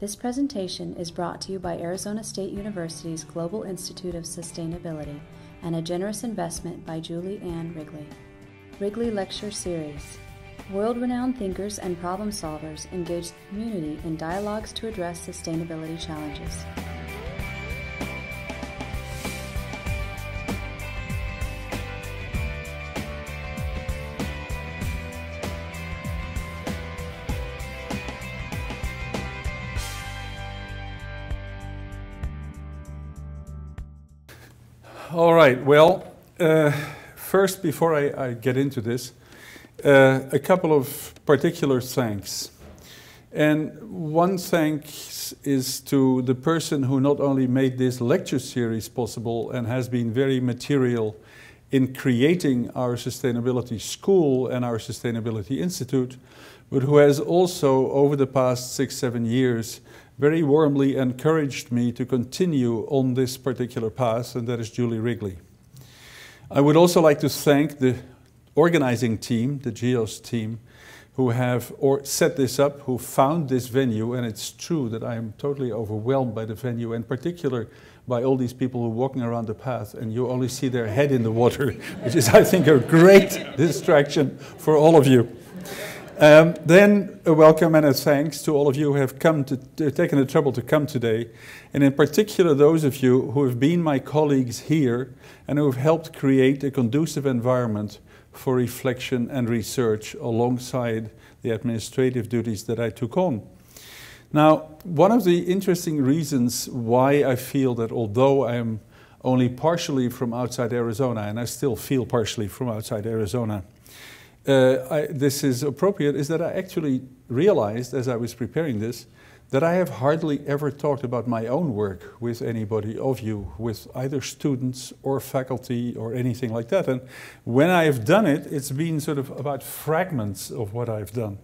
This presentation is brought to you by Arizona State University's Global Institute of Sustainability and a generous investment by Julie Ann Wrigley. Wrigley Lecture Series World renowned thinkers and problem solvers engage the community in dialogues to address sustainability challenges. All right, well, uh, first, before I, I, get into this, uh, a couple of particular thanks. And one thanks is to the person who not only made this lecture series possible and has been very material in creating our sustainability school and our sustainability institute, but who has also, over the past six, seven years, very warmly encouraged me to continue on this particular path, and that is Julie Wrigley. I would also like to thank the organizing team, the GIOS team, who have set this up, who found this venue, and it's true that I am totally overwhelmed by the venue, in particular by all these people who are walking around the path, and you only see their head in the water, which is, I think, a great distraction for all of you. Um, then a welcome and a thanks to all of you who have come to, to, taken the trouble to come today, and in particular those of you who have been my colleagues here and who have helped create a conducive environment for reflection and research alongside the administrative duties that I took on. Now, one of the interesting reasons why I feel that although I am only partially from outside Arizona, and I still feel partially from outside Arizona, uh, I, this is appropriate is that I actually realized as I was preparing this that I have hardly ever talked about my own work with anybody of you, with either students or faculty or anything like that. And when I have done it, it's been sort of about fragments of what I've done.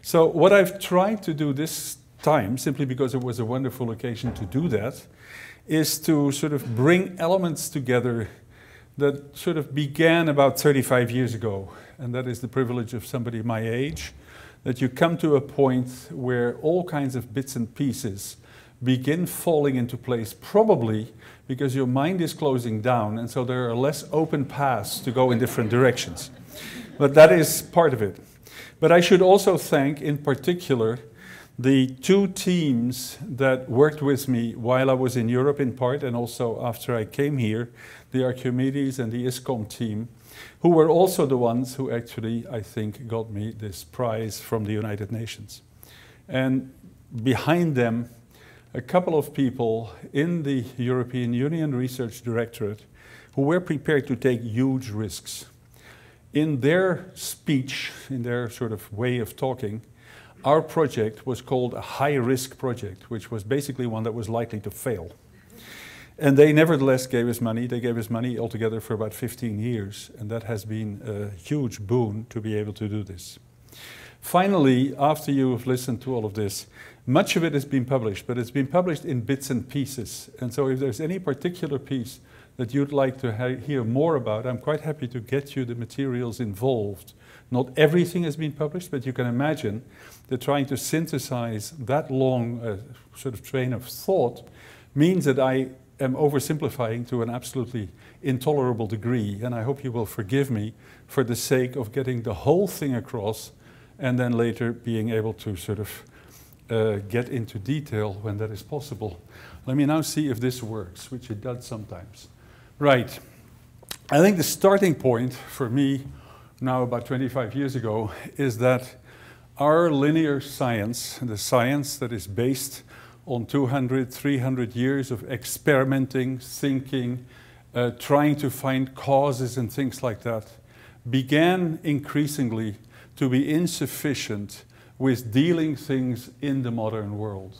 So what I've tried to do this time, simply because it was a wonderful occasion to do that, is to sort of bring elements together that sort of began about 35 years ago and that is the privilege of somebody my age, that you come to a point where all kinds of bits and pieces begin falling into place, probably because your mind is closing down, and so there are less open paths to go in different directions. But that is part of it. But I should also thank, in particular, the two teams that worked with me while I was in Europe in part and also after I came here, the Archaeomedes and the ISCOM team, who were also the ones who actually, I think, got me this prize from the United Nations. And behind them, a couple of people in the European Union Research Directorate who were prepared to take huge risks. In their speech, in their sort of way of talking, our project was called a high risk project, which was basically one that was likely to fail. And they nevertheless gave us money. They gave us money altogether for about 15 years, and that has been a huge boon to be able to do this. Finally, after you have listened to all of this, much of it has been published, but it's been published in bits and pieces. And so if there's any particular piece that you'd like to hear more about, I'm quite happy to get you the materials involved. Not everything has been published, but you can imagine that trying to synthesize that long uh, sort of train of thought means that I am oversimplifying to an absolutely intolerable degree, and I hope you will forgive me for the sake of getting the whole thing across and then later being able to sort of uh, get into detail when that is possible. Let me now see if this works, which it does sometimes. Right. I think the starting point for me, now about 25 years ago, is that our linear science, the science that is based on 200, 300 years of experimenting, thinking, uh, trying to find causes and things like that, began increasingly to be insufficient with dealing things in the modern world.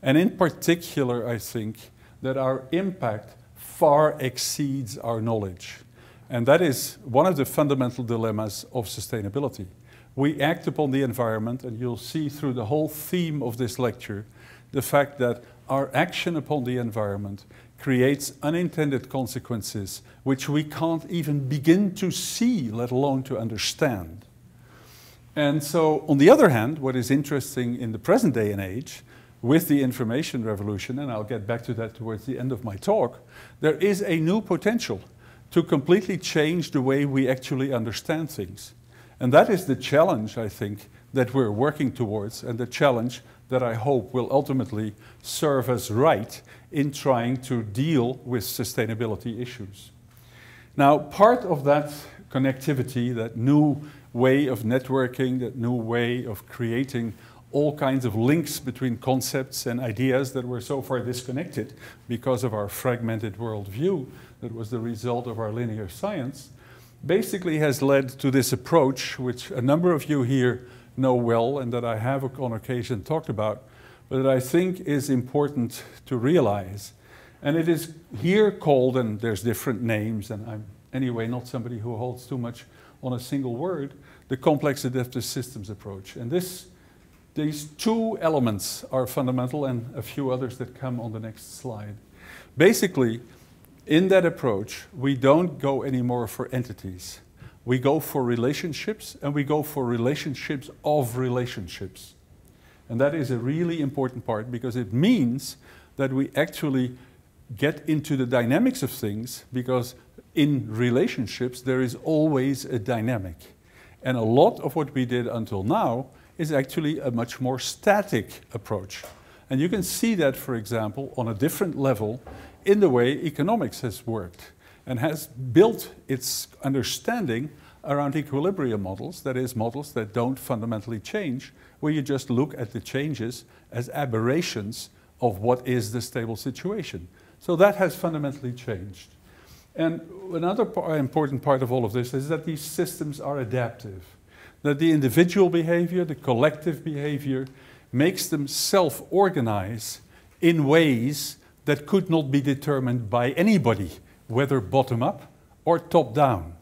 And in particular, I think that our impact far exceeds our knowledge. And that is one of the fundamental dilemmas of sustainability. We act upon the environment, and you'll see through the whole theme of this lecture the fact that our action upon the environment creates unintended consequences which we can't even begin to see, let alone to understand. And so, on the other hand, what is interesting in the present day and age, with the information revolution, and I'll get back to that towards the end of my talk, there is a new potential to completely change the way we actually understand things. And that is the challenge, I think, that we're working towards, and the challenge that I hope will ultimately serve us right in trying to deal with sustainability issues. Now, part of that connectivity, that new way of networking, that new way of creating all kinds of links between concepts and ideas that were so far disconnected because of our fragmented worldview that was the result of our linear science, basically has led to this approach, which a number of you here know well and that I have on occasion talked about, but that I think is important to realize. And it is here called, and there's different names, and I'm anyway not somebody who holds too much on a single word, the complex adaptive systems approach. And this, these two elements are fundamental and a few others that come on the next slide. Basically, in that approach, we don't go anymore for entities. We go for relationships and we go for relationships of relationships. And that is a really important part because it means that we actually get into the dynamics of things because in relationships there is always a dynamic. And a lot of what we did until now is actually a much more static approach. And you can see that, for example, on a different level in the way economics has worked and has built its understanding around equilibrium models, that is, models that don't fundamentally change, where you just look at the changes as aberrations of what is the stable situation. So that has fundamentally changed. And another important part of all of this is that these systems are adaptive, that the individual behavior, the collective behavior, makes them self organize in ways that could not be determined by anybody whether bottom up or top down.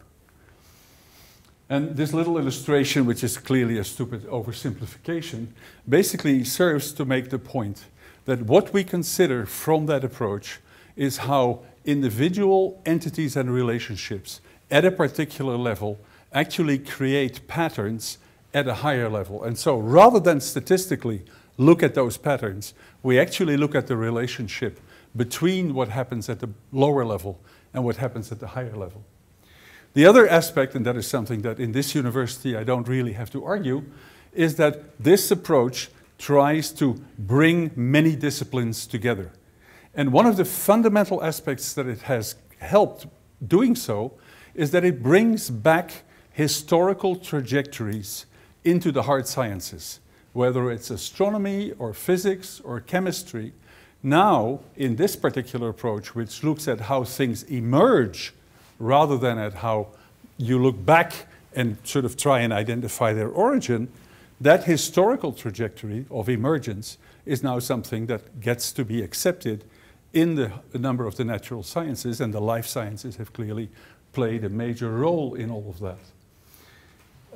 And this little illustration, which is clearly a stupid oversimplification, basically serves to make the point that what we consider from that approach is how individual entities and relationships at a particular level actually create patterns at a higher level. And so rather than statistically look at those patterns, we actually look at the relationship between what happens at the lower level and what happens at the higher level. The other aspect, and that is something that in this university I don't really have to argue, is that this approach tries to bring many disciplines together. And one of the fundamental aspects that it has helped doing so is that it brings back historical trajectories into the hard sciences, whether it's astronomy or physics or chemistry, now, in this particular approach, which looks at how things emerge rather than at how you look back and sort of try and identify their origin, that historical trajectory of emergence is now something that gets to be accepted in the, number of the natural sciences, and the life sciences have clearly played a major role in all of that.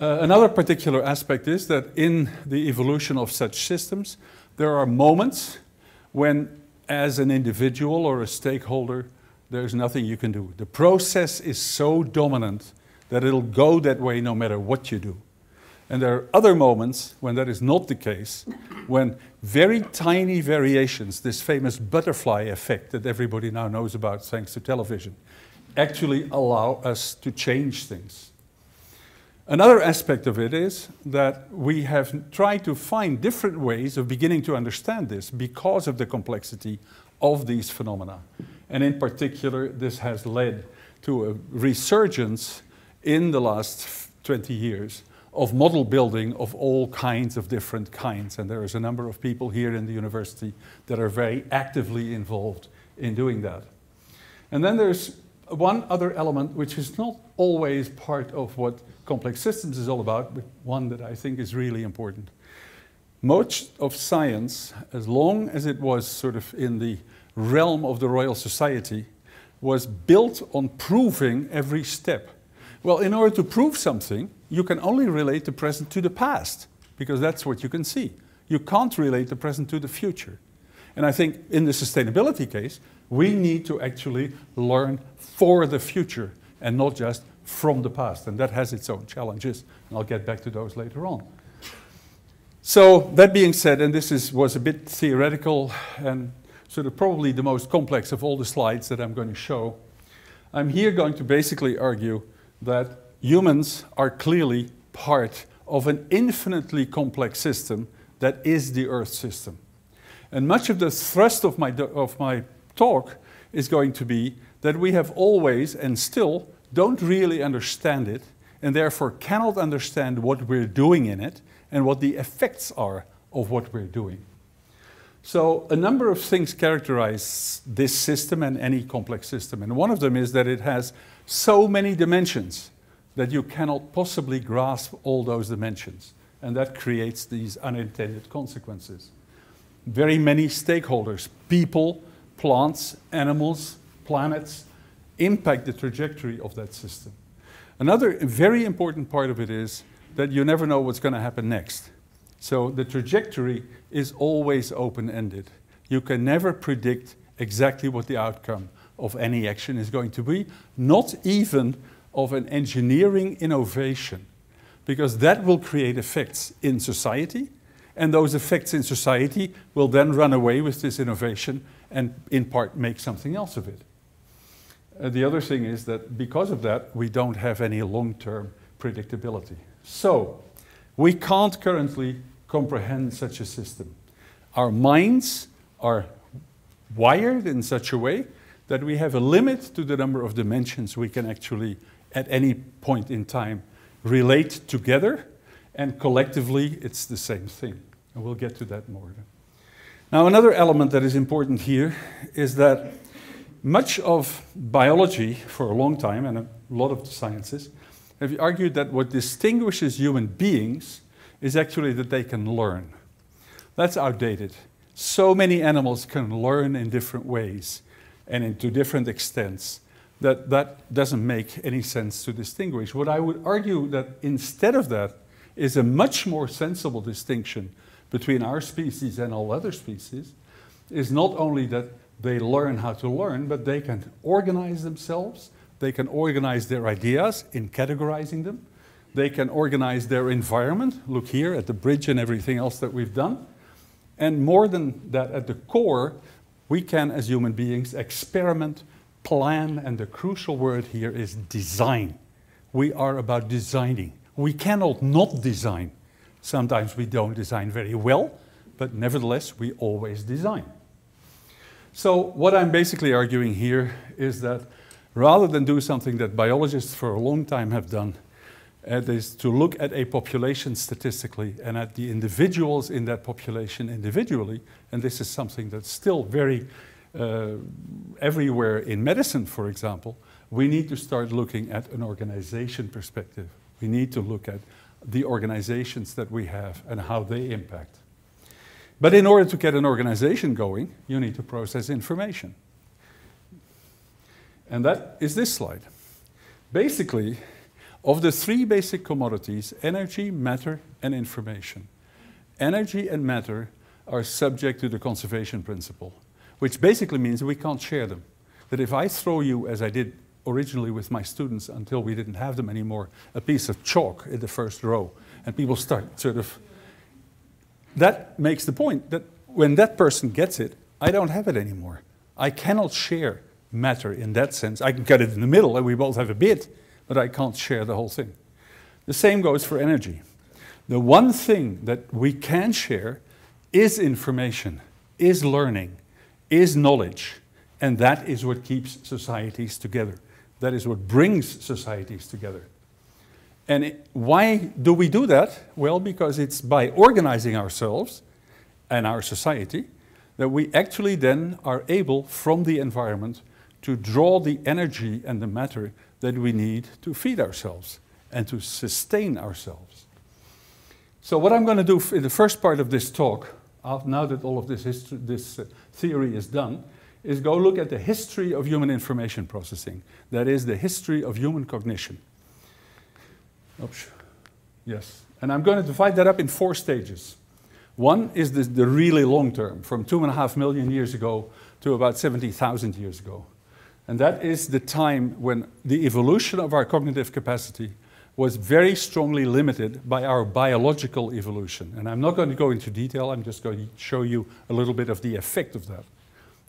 Uh, another particular aspect is that in the evolution of such systems, there are moments when, as an individual or a stakeholder, there's nothing you can do. The process is so dominant that it'll go that way no matter what you do. And there are other moments when that is not the case, when very tiny variations, this famous butterfly effect that everybody now knows about thanks to television, actually allow us to change things. Another aspect of it is that we have tried to find different ways of beginning to understand this because of the complexity of these phenomena. And in particular, this has led to a resurgence in the last 20 years of model building of all kinds of different kinds. And there is a number of people here in the university that are very actively involved in doing that. And then there's one other element which is not always part of what complex systems is all about, but one that I think is really important. Most of science, as long as it was sort of in the realm of the Royal Society, was built on proving every step. Well, in order to prove something, you can only relate the present to the past, because that's what you can see. You can't relate the present to the future. And I think in the sustainability case, we need to actually learn for the future and not just from the past. And that has its own challenges, and I'll get back to those later on. So that being said, and this is, was a bit theoretical and sort of probably the most complex of all the slides that I'm going to show, I'm here going to basically argue that humans are clearly part of an infinitely complex system that is the Earth system. And much of the thrust of my, of my talk is going to be that we have always and still don't really understand it and therefore cannot understand what we're doing in it and what the effects are of what we're doing. So a number of things characterize this system and any complex system. And one of them is that it has so many dimensions that you cannot possibly grasp all those dimensions. And that creates these unintended consequences very many stakeholders, people, plants, animals, planets, impact the trajectory of that system. Another very important part of it is that you never know what's going to happen next. So the trajectory is always open-ended. You can never predict exactly what the outcome of any action is going to be, not even of an engineering innovation, because that will create effects in society, and those effects in society will then run away with this innovation and in part make something else of it. Uh, the other thing is that because of that, we don't have any long-term predictability. So, we can't currently comprehend such a system. Our minds are wired in such a way that we have a limit to the number of dimensions we can actually, at any point in time, relate together and collectively it's the same thing. And we'll get to that more. Now, another element that is important here is that much of biology for a long time, and a lot of the sciences, have argued that what distinguishes human beings is actually that they can learn. That's outdated. So many animals can learn in different ways and in to different extents that that doesn't make any sense to distinguish. What I would argue that instead of that, is a much more sensible distinction between our species and all other species is not only that they learn how to learn, but they can organize themselves, they can organize their ideas in categorizing them, they can organize their environment, look here at the bridge and everything else that we've done, and more than that, at the core, we can, as human beings, experiment, plan, and the crucial word here is design. We are about designing. We cannot not design. Sometimes we don't design very well, but nevertheless, we always design. So what I'm basically arguing here is that rather than do something that biologists for a long time have done, it is to look at a population statistically and at the individuals in that population individually, and this is something that's still very uh, everywhere in medicine, for example, we need to start looking at an organization perspective. We need to look at the organizations that we have and how they impact. But in order to get an organization going, you need to process information. And that is this slide. Basically, of the three basic commodities, energy, matter, and information, energy and matter are subject to the conservation principle, which basically means we can't share them. That if I throw you, as I did originally with my students until we didn't have them anymore, a piece of chalk in the first row. And people start sort of. That makes the point that when that person gets it, I don't have it anymore. I cannot share matter in that sense. I can cut it in the middle and we both have a bit, but I can't share the whole thing. The same goes for energy. The one thing that we can share is information, is learning, is knowledge, and that is what keeps societies together. That is what brings societies together. And it, why do we do that? Well, because it's by organizing ourselves and our society that we actually then are able from the environment to draw the energy and the matter that we need to feed ourselves and to sustain ourselves. So what I'm going to do in the first part of this talk, now that all of this, history, this uh, theory is done, is go look at the history of human information processing. That is the history of human cognition. Oops. Yes. And I'm going to divide that up in four stages. One is the, the really long term, from two and a half million years ago to about 70,000 years ago. And that is the time when the evolution of our cognitive capacity was very strongly limited by our biological evolution. And I'm not going to go into detail, I'm just going to show you a little bit of the effect of that.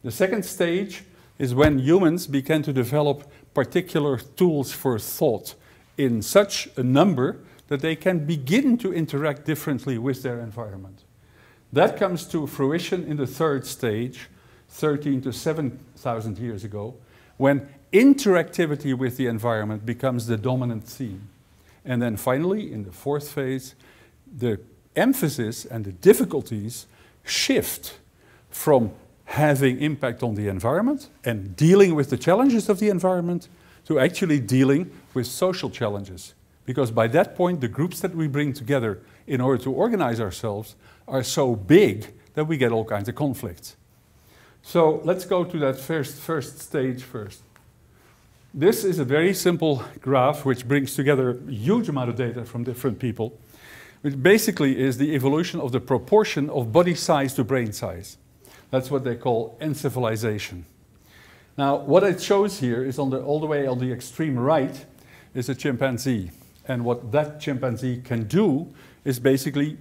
The second stage is when humans began to develop particular tools for thought in such a number that they can begin to interact differently with their environment. That comes to fruition in the third stage, 13 to 7,000 years ago, when interactivity with the environment becomes the dominant theme. And then finally, in the fourth phase, the emphasis and the difficulties shift from having impact on the environment and dealing with the challenges of the environment to actually dealing with social challenges. Because by that point, the groups that we bring together in order to organize ourselves are so big that we get all kinds of conflicts. So let's go to that first, first stage first. This is a very simple graph which brings together a huge amount of data from different people, which basically is the evolution of the proportion of body size to brain size. That's what they call encephalization. Now, what it shows here is on the, all the way on the extreme right is a chimpanzee. And what that chimpanzee can do is basically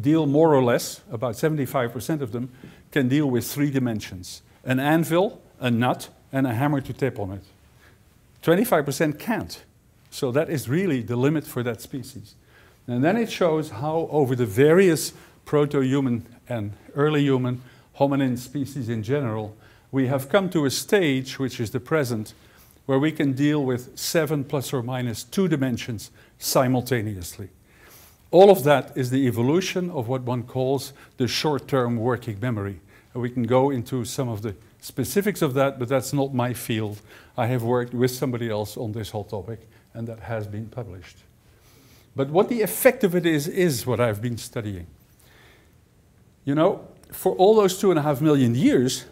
deal more or less, about 75% of them, can deal with three dimensions. An anvil, a nut, and a hammer to tap on it. 25% can't. So that is really the limit for that species. And then it shows how over the various proto-human and early human hominin species in general, we have come to a stage, which is the present, where we can deal with seven plus or minus two dimensions simultaneously. All of that is the evolution of what one calls the short-term working memory. And we can go into some of the specifics of that, but that's not my field. I have worked with somebody else on this whole topic, and that has been published. But what the effect of it is, is what I've been studying. You know, for all those two and a half million years,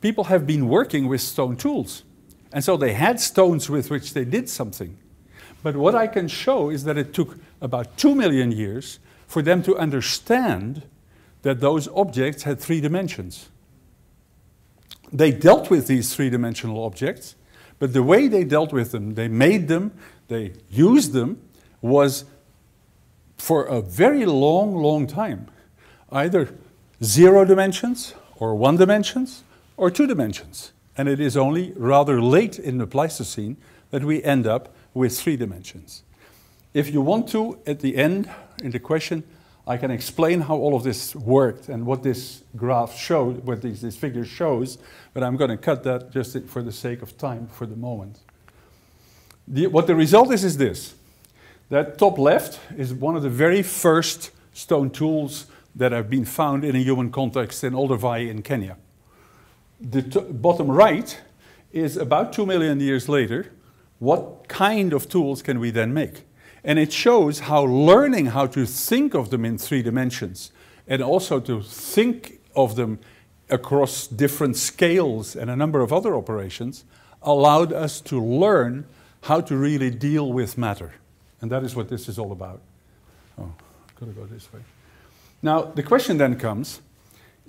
people have been working with stone tools. And so they had stones with which they did something. But what I can show is that it took about two million years for them to understand that those objects had three dimensions. They dealt with these three-dimensional objects, but the way they dealt with them, they made them, they used them, was for a very long, long time. Either zero dimensions, or one dimensions, or two dimensions. And it is only rather late in the Pleistocene that we end up with three dimensions. If you want to, at the end, in the question, I can explain how all of this worked and what this graph showed, what this, this figure shows, but I'm going to cut that just for the sake of time for the moment. The, what the result is is this. That top left is one of the very first stone tools that have been found in a human context in Olduvai in Kenya. The bottom right is about two million years later. What kind of tools can we then make? And it shows how learning how to think of them in three dimensions and also to think of them across different scales and a number of other operations allowed us to learn how to really deal with matter. And that is what this is all about. Oh, I've got to go this way. Now, the question then comes,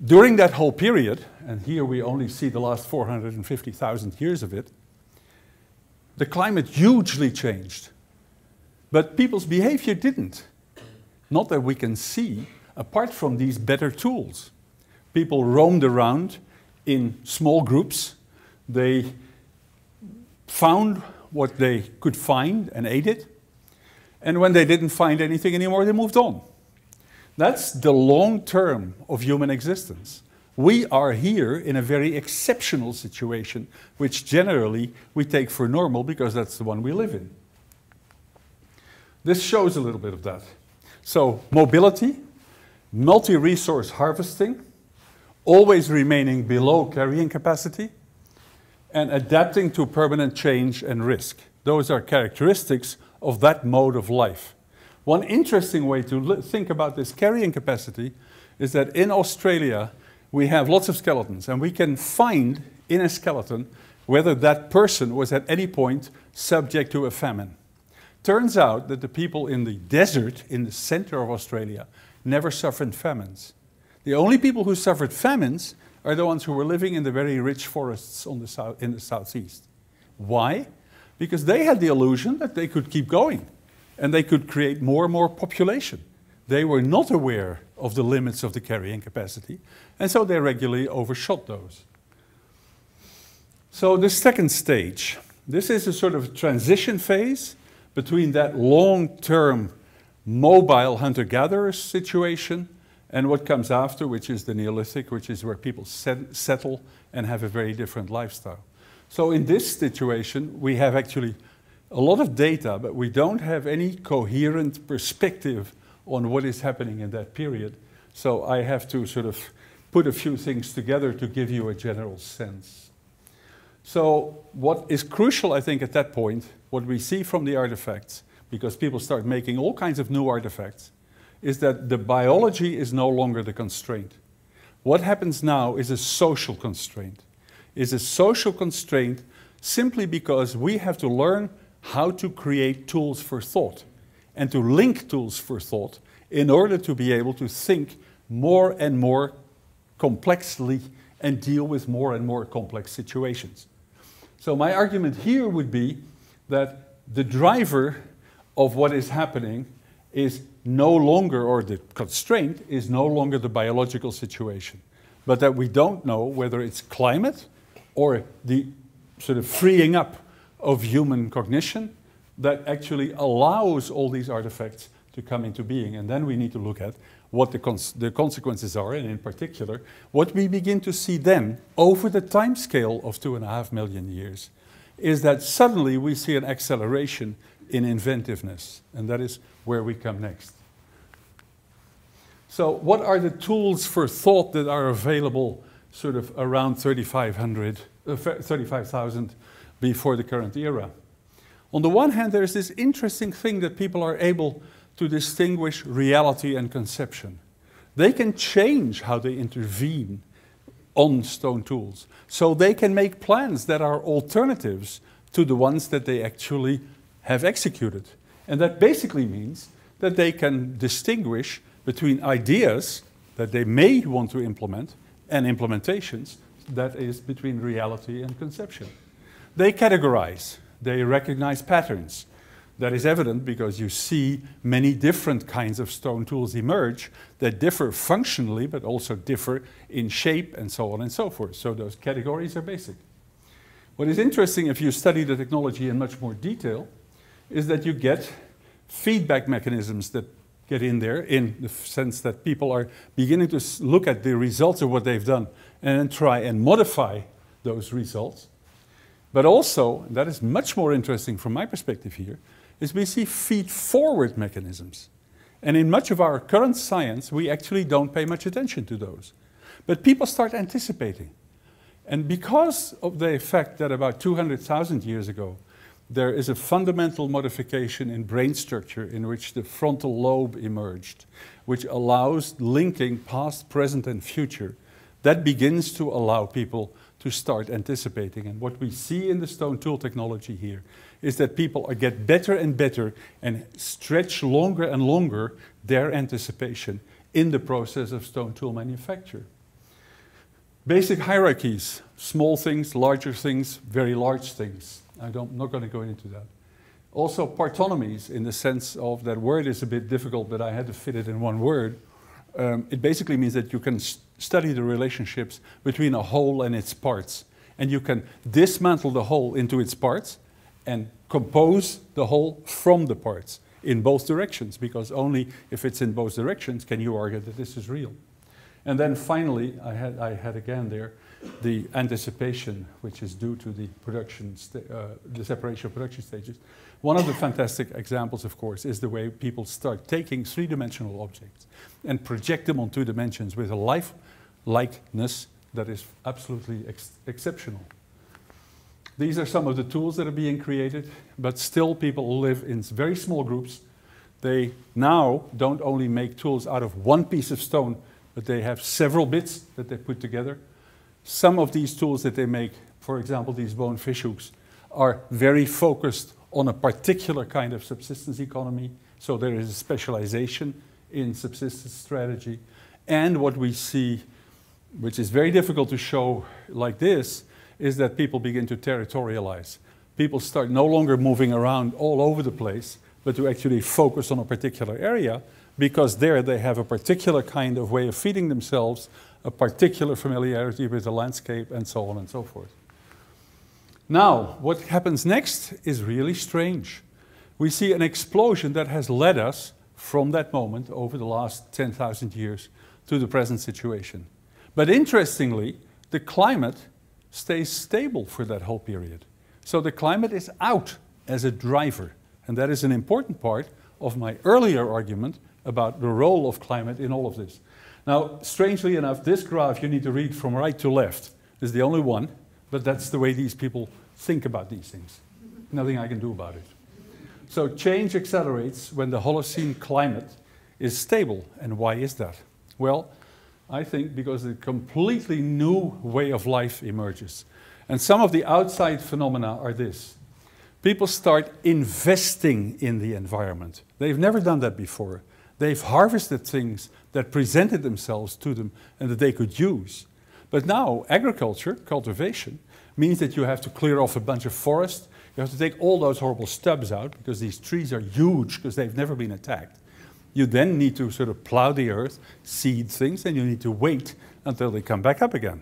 during that whole period, and here we only see the last 450,000 years of it, the climate hugely changed. But people's behavior didn't. Not that we can see, apart from these better tools. People roamed around in small groups. They found what they could find and ate it. And when they didn't find anything anymore, they moved on. That's the long term of human existence. We are here in a very exceptional situation, which generally we take for normal because that's the one we live in. This shows a little bit of that. So mobility, multi-resource harvesting, always remaining below carrying capacity, and adapting to permanent change and risk. Those are characteristics of that mode of life. One interesting way to think about this carrying capacity is that in Australia we have lots of skeletons and we can find in a skeleton whether that person was at any point subject to a famine. Turns out that the people in the desert in the center of Australia never suffered famines. The only people who suffered famines are the ones who were living in the very rich forests the in the southeast. Why? Because they had the illusion that they could keep going. And they could create more and more population. They were not aware of the limits of the carrying capacity, and so they regularly overshot those. So the second stage, this is a sort of transition phase between that long-term mobile hunter-gatherer situation and what comes after, which is the Neolithic, which is where people set, settle and have a very different lifestyle. So in this situation, we have actually a lot of data, but we don't have any coherent perspective on what is happening in that period. So I have to sort of put a few things together to give you a general sense. So what is crucial, I think, at that point, what we see from the artifacts, because people start making all kinds of new artifacts, is that the biology is no longer the constraint. What happens now is a social constraint. Is a social constraint simply because we have to learn how to create tools for thought and to link tools for thought in order to be able to think more and more complexly and deal with more and more complex situations. So my argument here would be that the driver of what is happening is no longer, or the constraint is no longer the biological situation, but that we don't know whether it's climate or the sort of freeing up of human cognition that actually allows all these artifacts to come into being. And then we need to look at what the, cons the consequences are, and in particular, what we begin to see then over the time scale of two and a half million years is that suddenly we see an acceleration in inventiveness, and that is where we come next. So what are the tools for thought that are available sort of around 3,500, uh, 35,000 before the current era? On the one hand, there's this interesting thing that people are able to distinguish reality and conception. They can change how they intervene on stone tools. So they can make plans that are alternatives to the ones that they actually have executed. And that basically means that they can distinguish between ideas that they may want to implement and implementations that is between reality and conception. They categorize, they recognize patterns. That is evident because you see many different kinds of stone tools emerge that differ functionally but also differ in shape and so on and so forth. So those categories are basic. What is interesting if you study the technology in much more detail is that you get feedback mechanisms that get in there in the sense that people are beginning to look at the results of what they've done and then try and modify those results. But also, and that is much more interesting from my perspective here, is we see feed-forward mechanisms. And in much of our current science, we actually don't pay much attention to those. But people start anticipating. And because of the fact that about 200,000 years ago, there is a fundamental modification in brain structure in which the frontal lobe emerged, which allows linking past, present, and future. That begins to allow people to start anticipating. And what we see in the stone tool technology here is that people get better and better and stretch longer and longer their anticipation in the process of stone tool manufacture. Basic hierarchies, small things, larger things, very large things. I am not going to go into that. Also partonomies in the sense of that word is a bit difficult, but I had to fit it in one word. Um, it basically means that you can study the relationships between a whole and its parts. And you can dismantle the whole into its parts and compose the whole from the parts in both directions, because only if it's in both directions can you argue that this is real. And then finally, I had, I had again there the anticipation, which is due to the production, uh, the separation of production stages. One of the fantastic examples, of course, is the way people start taking three-dimensional objects and project them on two dimensions with a life-likeness that is absolutely ex exceptional. These are some of the tools that are being created, but still people live in very small groups. They now don't only make tools out of one piece of stone, but they have several bits that they put together. Some of these tools that they make, for example, these bone fish hooks, are very focused on a particular kind of subsistence economy. So there is a specialization in subsistence strategy. And what we see, which is very difficult to show like this, is that people begin to territorialize. People start no longer moving around all over the place, but to actually focus on a particular area because there they have a particular kind of way of feeding themselves, a particular familiarity with the landscape, and so on and so forth. Now, what happens next is really strange. We see an explosion that has led us from that moment over the last 10,000 years to the present situation. But interestingly, the climate stays stable for that whole period. So the climate is out as a driver. And that is an important part of my earlier argument about the role of climate in all of this. Now, strangely enough, this graph you need to read from right to left. is the only one, but that's the way these people think about these things. Nothing I can do about it. So change accelerates when the Holocene climate is stable. And why is that? Well, I think because a completely new way of life emerges. And some of the outside phenomena are this. People start investing in the environment. They've never done that before. They've harvested things that presented themselves to them and that they could use. But now, agriculture, cultivation, means that you have to clear off a bunch of forest. You have to take all those horrible stubs out because these trees are huge because they've never been attacked. You then need to sort of plow the earth, seed things, and you need to wait until they come back up again.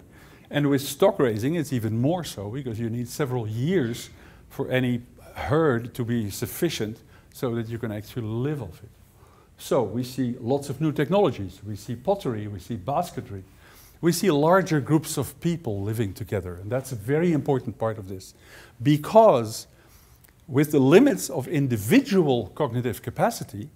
And with stock raising, it's even more so because you need several years for any herd to be sufficient so that you can actually live off it. So we see lots of new technologies. We see pottery, we see basketry. We see larger groups of people living together, and that's a very important part of this. Because with the limits of individual cognitive capacity,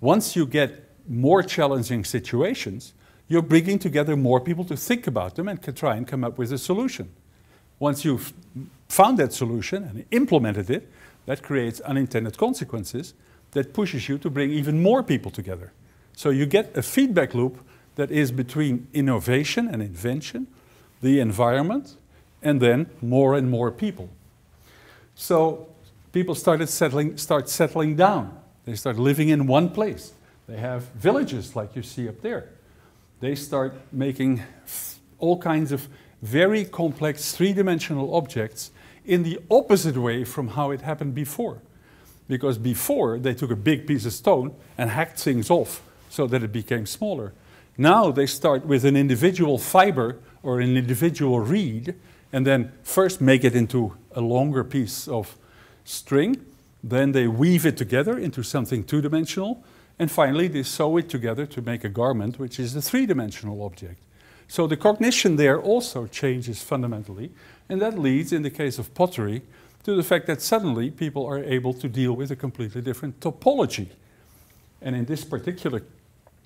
once you get more challenging situations, you're bringing together more people to think about them and can try and come up with a solution. Once you've found that solution and implemented it, that creates unintended consequences that pushes you to bring even more people together. So you get a feedback loop that is between innovation and invention, the environment, and then more and more people. So people started settling, start settling down. They start living in one place. They have villages like you see up there. They start making all kinds of very complex three-dimensional objects in the opposite way from how it happened before. Because before, they took a big piece of stone and hacked things off so that it became smaller. Now they start with an individual fiber or an individual reed and then first make it into a longer piece of string. Then they weave it together into something two-dimensional. And finally, they sew it together to make a garment, which is a three-dimensional object. So the cognition there also changes fundamentally. And that leads, in the case of pottery, to the fact that suddenly people are able to deal with a completely different topology. And in this particular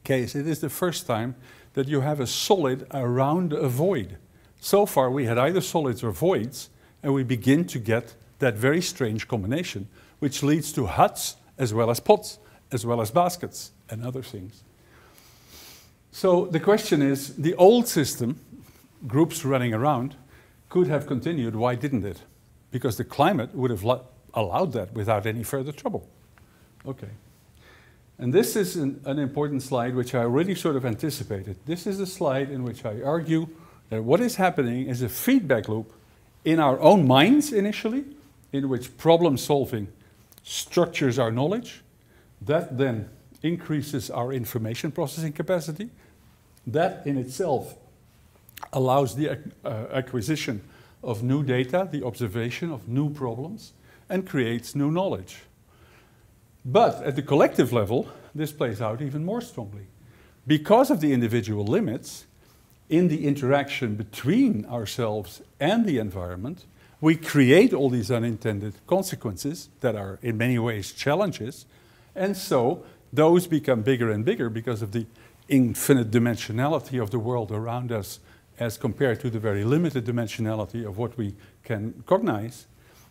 case, it is the first time that you have a solid around a void. So far, we had either solids or voids, and we begin to get that very strange combination, which leads to huts as well as pots, as well as baskets and other things. So the question is, the old system, groups running around, could have continued. Why didn't it? Because the climate would have allowed that without any further trouble. Okay. And this is an, an, important slide which I already sort of anticipated. This is a slide in which I argue that what is happening is a feedback loop in our own minds initially, in which problem solving structures our knowledge. That then increases our information processing capacity. That in itself allows the uh, acquisition of new data, the observation of new problems, and creates new knowledge. But at the collective level, this plays out even more strongly. Because of the individual limits, in the interaction between ourselves and the environment, we create all these unintended consequences that are in many ways challenges. And so those become bigger and bigger because of the infinite dimensionality of the world around us as compared to the very limited dimensionality of what we can cognize.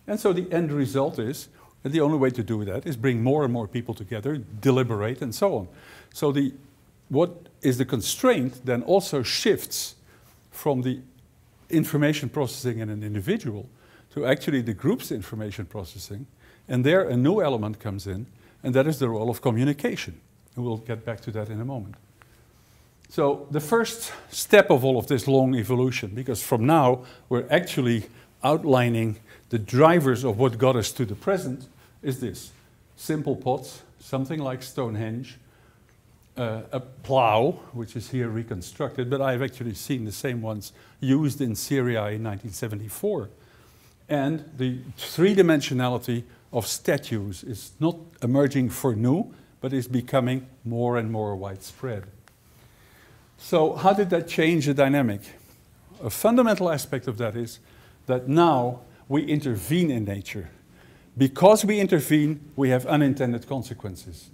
And so the end result is that the only way to do that is bring more and more people together, deliberate, and so on. So the, what is the constraint then also shifts from the information processing in an individual to actually the group's information processing. And there a new element comes in, and that is the role of communication. And we'll get back to that in a moment. So the first step of all of this long evolution, because from now we're actually outlining the drivers of what got us to the present, is this. simple pots, something like Stonehenge, uh, a plow, which is here reconstructed, but I've actually seen the same ones used in Syria in 1974. And the three dimensionality of statues is not emerging for new, but is becoming more and more widespread. So, how did that change the dynamic? A fundamental aspect of that is that now we intervene in nature. Because we intervene, we have unintended consequences.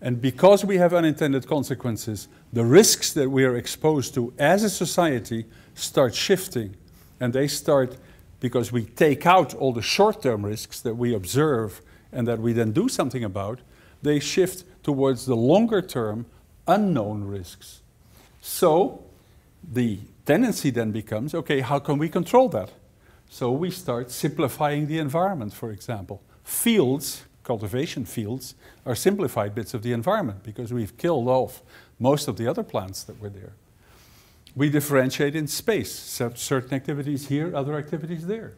And because we have unintended consequences, the risks that we are exposed to as a society start shifting. And they start because we take out all the short term risks that we observe and that we then do something about, they shift towards the longer term unknown risks. So the tendency then becomes okay, how can we control that? So we start simplifying the environment, for example. Fields, cultivation fields, are simplified bits of the environment because we've killed off most of the other plants that were there. We differentiate in space, certain activities here, other activities there.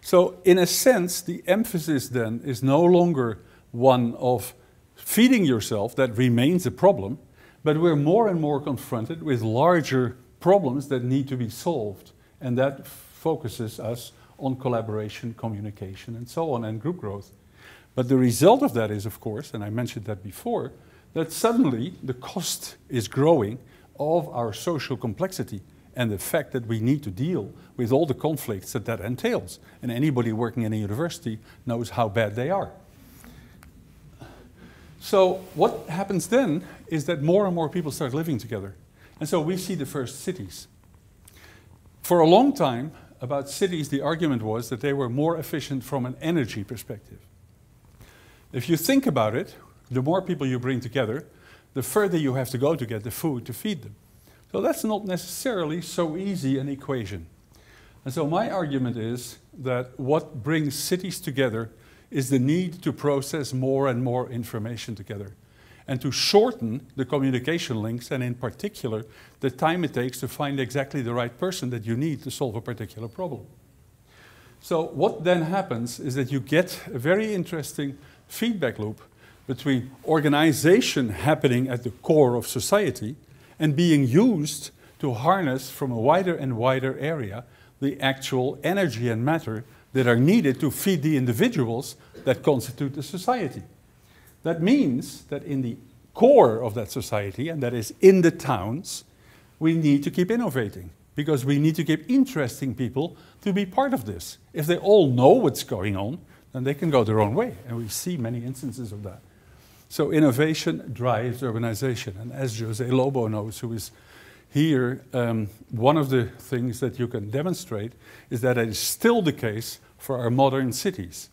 So, in a sense, the emphasis then is no longer one of feeding yourself, that remains a problem, but we're more and more confronted with larger problems that need to be solved. And that focuses us on collaboration, communication, and so on, and group growth. But the result of that is, of course, and I mentioned that before, that suddenly the cost is growing of our social complexity and the fact that we need to deal with all the conflicts that that entails. And anybody working in a university knows how bad they are. So, what happens then is that more and more people start living together. And so we see the first cities. For a long time, about cities, the argument was that they were more efficient from an energy perspective. If you think about it, the more people you bring together, the further you have to go to get the food to feed them. So that's not necessarily so easy an equation. And so my argument is that what brings cities together is the need to process more and more information together and to shorten the communication links, and in particular, the time it takes to find exactly the right person that you need to solve a particular problem. So, what then happens is that you get a very interesting feedback loop between organization happening at the core of society and being used to harness from a wider and wider area the actual energy and matter that are needed to feed the individuals that constitute the society. That means that in the core of that society, and that is in the towns, we need to keep innovating because we need to keep interesting people to be part of this. If they all know what's going on, then they can go their own way. And we see many instances of that. So innovation drives urbanization. And as Jose Lobo knows, who is here, um, one of the things that you can demonstrate is that it is still the case for our modern cities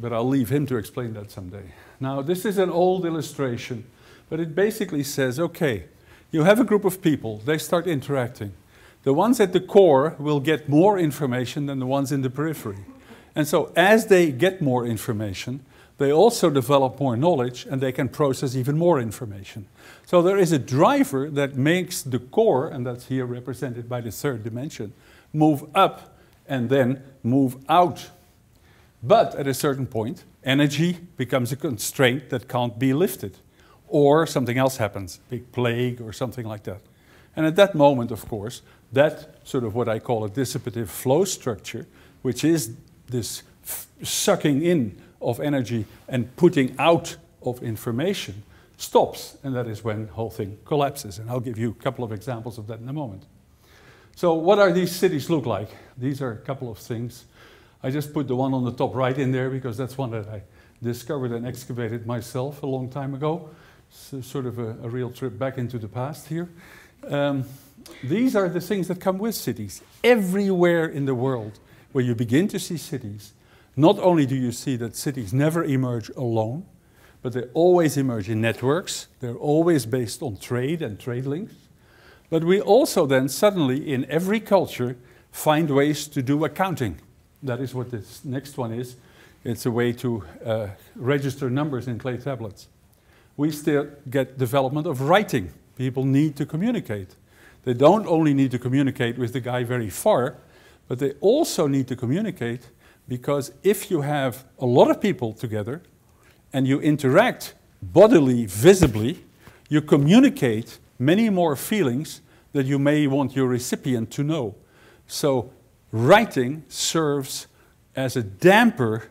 but I'll leave him to explain that someday. Now, this is an old illustration, but it basically says okay, you have a group of people, they start interacting. The ones at the core will get more information than the ones in the periphery. And so, as they get more information, they also develop more knowledge and they can process even more information. So, there is a driver that makes the core, and that's here represented by the third dimension, move up and then move out but at a certain point, energy becomes a constraint that can't be lifted. Or something else happens, big plague or something like that. And at that moment, of course, that sort of what I call a dissipative flow structure, which is this sucking in of energy and putting out of information, stops. And that is when the whole thing collapses. And I'll give you a couple of examples of that in a moment. So, what are these cities look like? These are a couple of things. I just put the one on the top right in there because that's one that I discovered and excavated myself a long time ago. So sort of a, a, real trip back into the past here. Um, these are the things that come with cities. Everywhere in the world where you begin to see cities, not only do you see that cities never emerge alone, but they always emerge in networks. They're always based on trade and trade links. But we also then suddenly, in every culture, find ways to do accounting. That is what this next one is. It's a way to uh, register numbers in clay tablets. We still get development of writing. People need to communicate. They don't only need to communicate with the guy very far, but they also need to communicate because if you have a lot of people together, and you interact bodily, visibly, you communicate many more feelings that you may want your recipient to know. So, writing serves as a damper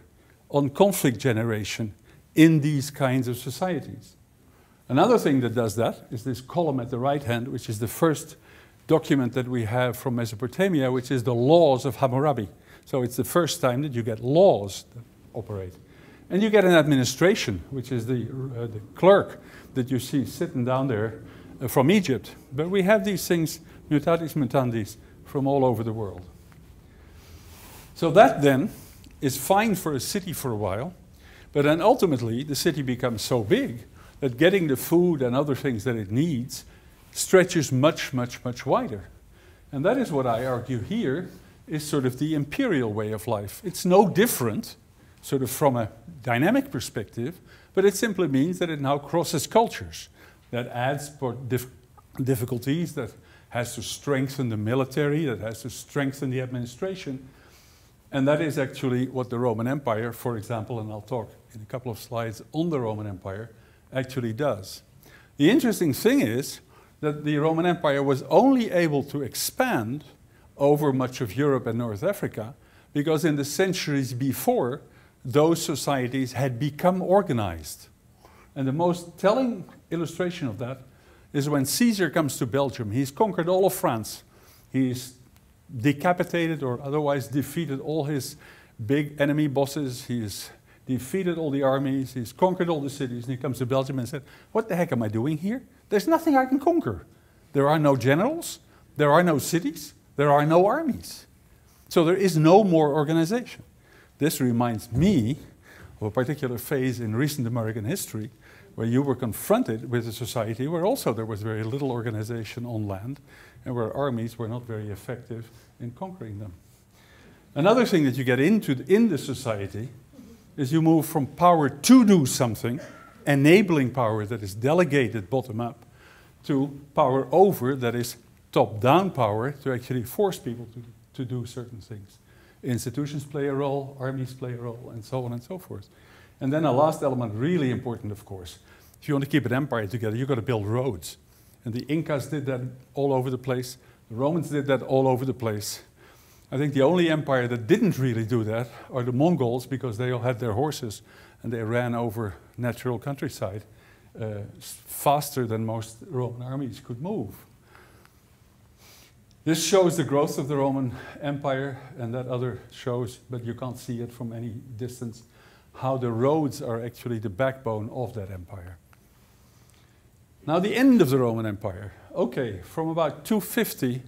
on conflict generation in these kinds of societies. Another thing that does that is this column at the right hand, which is the first document that we have from Mesopotamia, which is the laws of Hammurabi. So it's the first time that you get laws that operate. And you get an administration, which is the, uh, the clerk that you see sitting down there uh, from Egypt. But we have these things, mutatis mutandis, from all over the world. So that then is fine for a city for a while, but then ultimately the city becomes so big that getting the food and other things that it needs stretches much, much, much wider. And that is what I argue here is sort of the imperial way of life. It's no different, sort of from a dynamic perspective, but it simply means that it now crosses cultures. That adds dif difficulties, that has to strengthen the military, that has to strengthen the administration. And that is actually what the Roman Empire, for example, and I'll talk in a couple of slides on the Roman Empire, actually does. The interesting thing is that the Roman Empire was only able to expand over much of Europe and North Africa because in the centuries before, those societies had become organized. And the most telling illustration of that is when Caesar comes to Belgium. He's conquered all of France. He's decapitated or otherwise defeated all his big enemy bosses. He's defeated all the armies, he's conquered all the cities, and he comes to Belgium and said, What the heck am I doing here? There's nothing I can conquer. There are no generals, there are no cities, there are no armies. So there is no more organization. This reminds me of a particular phase in recent American history where you were confronted with a society where also there was very little organization on land and where armies were not very effective in conquering them. Another thing that you get into in the society is you move from power to do something, enabling power that is delegated bottom up, to power over that is top down power to actually force people to, to do certain things. Institutions play a role, armies play a role, and so on and so forth. And then a last element, really important, of course. If you want to keep an empire together, you've got to build roads. And the Incas did that all over the place. The Romans did that all over the place. I think the only empire that didn't really do that are the Mongols because they all had their horses and they ran over natural countryside uh, faster than most Roman armies could move. This shows the growth of the Roman Empire, and that other shows, but you can't see it from any distance, how the roads are actually the backbone of that empire. Now, the end of the Roman Empire. Okay, from about 250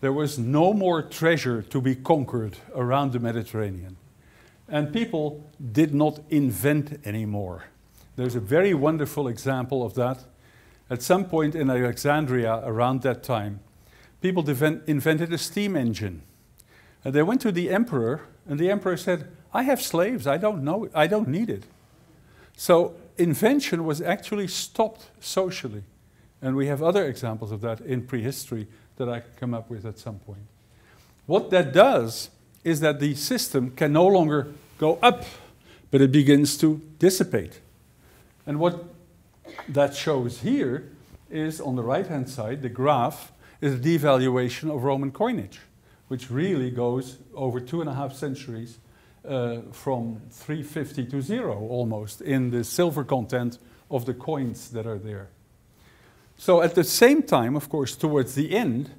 there was no more treasure to be conquered around the Mediterranean. And people did not invent anymore. There's a very wonderful example of that. At some point in Alexandria around that time, people invented a steam engine. And they went to the emperor, and the emperor said, I have slaves, I don't know, I don't need it. So invention was actually stopped socially. And we have other examples of that in prehistory that I come up with at some point. What that does is that the system can no longer go up, but it begins to dissipate. And what that shows here is on the right hand side, the graph is the devaluation of Roman coinage, which really goes over two and a half centuries uh, from 350 to zero almost in the silver content of the coins that are there. So at the same time, of course, towards the end,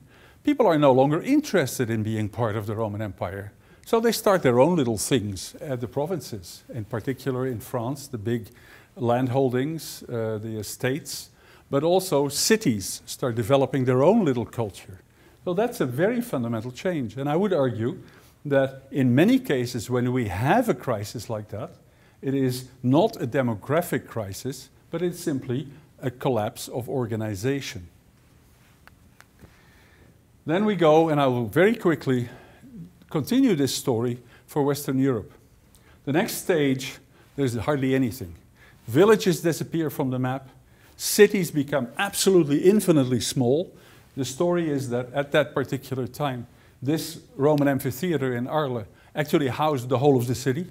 people are no longer interested in being part of the Roman Empire. So they start their own little things at the provinces, in particular in France, the big landholdings, uh, the estates, but also cities start developing their own little culture. So that's a very fundamental change. And I would argue that in many cases, when we have a crisis like that, it is not a demographic crisis, but it's simply a collapse of organization. Then we go, and I will very quickly continue this story for Western Europe. The next stage, there's hardly anything. Villages disappear from the map, cities become absolutely infinitely small. The story is that at that particular time, this Roman amphitheater in Arles actually housed the whole of the city.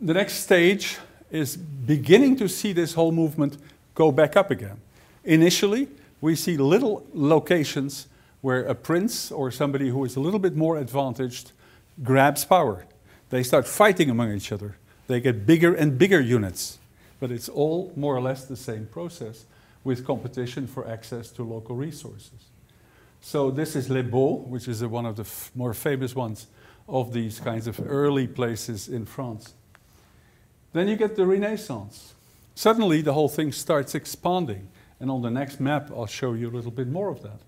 the next stage is beginning to see this whole movement go back up again. Initially, we see little locations where a prince or somebody who is a little bit more advantaged grabs power. They start fighting among each other. They get bigger and bigger units. But it's all more or less the same process with competition for access to local resources. So this is Le Baux, which is one of the more famous ones of these kinds of early places in France. Then you get the Renaissance. Suddenly the whole thing starts expanding. And on the next map, I'll show you a little bit more of that.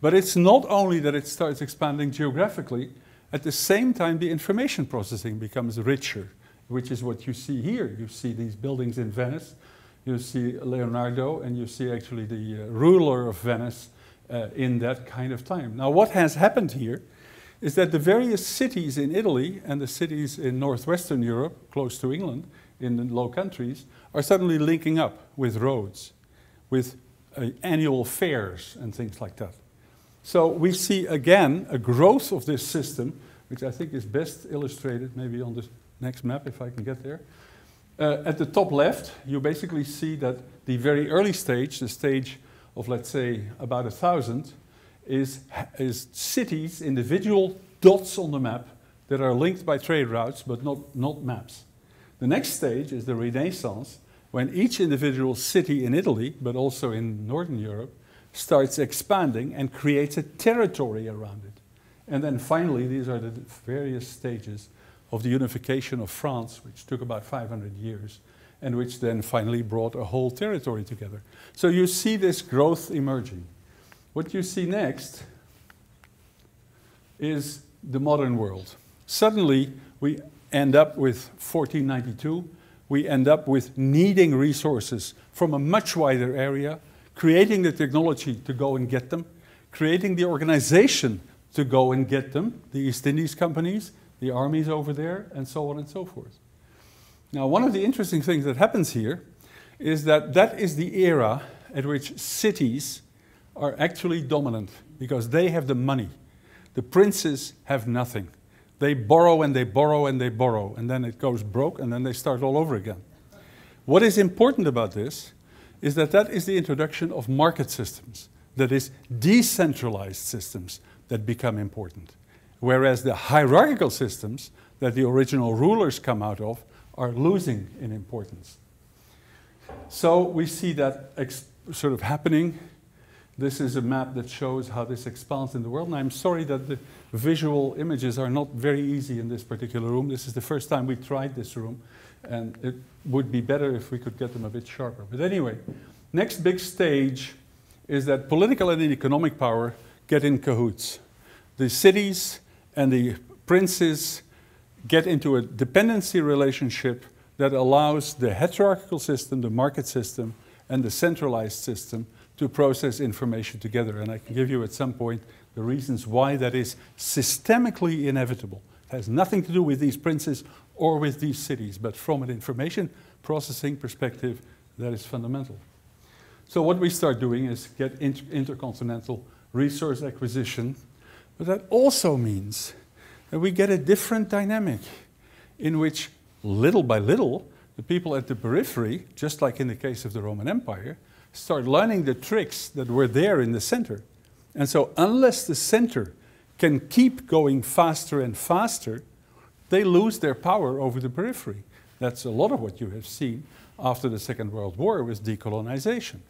But it's not only that it starts expanding geographically, at the same time, the information processing becomes richer, which is what you see here. You see these buildings in Venice, you see Leonardo, and you see actually the uh, ruler of Venice uh, in that kind of time. Now, what has happened here is that the various cities in Italy and the cities in northwestern Europe, close to England, in the Low Countries, are suddenly linking up with roads, with uh, annual fairs and things like that. So we see again a growth of this system, which I think is best illustrated maybe on the next map if I can get there. Uh, at the top left, you basically see that the very early stage, the stage of let's say about a thousand, is, is cities, individual dots on the map that are linked by trade routes but not, not maps. The next stage is the Renaissance, when each individual city in Italy, but also in Northern Europe, starts expanding and creates a territory around it. And then finally, these are the various stages of the unification of France, which took about 500 years, and which then finally brought a whole territory together. So you see this growth emerging. What you see next is the modern world. Suddenly, we end up with 1492. We end up with needing resources from a much wider area, creating the technology to go and get them, creating the organization to go and get them, the East Indies companies, the armies over there, and so on and so forth. Now, one of the interesting things that happens here is that that is the era at which cities are actually dominant because they have the money. The princes have nothing. They borrow and they borrow and they borrow, and then it goes broke, and then they start all over again. What is important about this is that that is the introduction of market systems, that is, decentralized systems that become important. Whereas the hierarchical systems that the original rulers come out of are losing in importance. So we see that sort of happening this is a map that shows how this expands in the world. And I'm sorry that the visual images are not very easy in this particular room. This is the first time we tried this room. And it would be better if we could get them a bit sharper. But anyway, next big stage is that political and economic power get in cahoots. The cities and the princes get into a dependency relationship that allows the heterarchical system, the market system, and the centralized system to process information together. And I can give you at some point the reasons why that is systemically inevitable. It has nothing to do with these princes or with these cities, but from an information processing perspective, that is fundamental. So what we start doing is get inter intercontinental resource acquisition, but that also means that we get a different dynamic in which little by little, the people at the periphery, just like in the case of the Roman Empire, start learning the tricks that were there in the center. And so, unless the center can keep going faster and faster, they lose their power over the periphery. That's a lot of what you have seen after the Second World War with decolonization.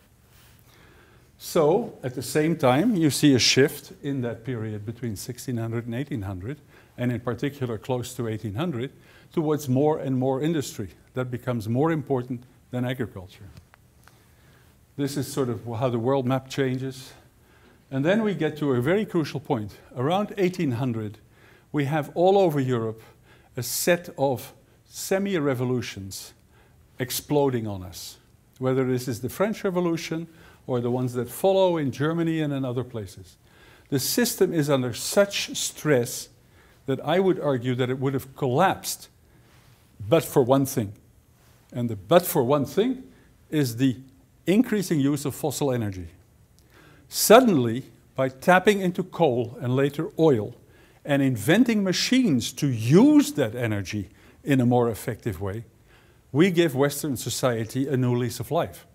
So, at the same time, you see a shift in that period between 1600 and 1800, and in particular close to 1800, towards more and more industry. That becomes more important than agriculture. This is sort of how the world map changes. And then we get to a very crucial point. Around 1800, we have all over Europe a set of semi revolutions exploding on us, whether this is the French Revolution or the ones that follow in Germany and in other places. The system is under such stress that I would argue that it would have collapsed but for one thing. And the but for one thing is the increasing use of fossil energy. Suddenly, by tapping into coal and later oil and inventing machines to use that energy in a more effective way, we give Western society a new lease of life.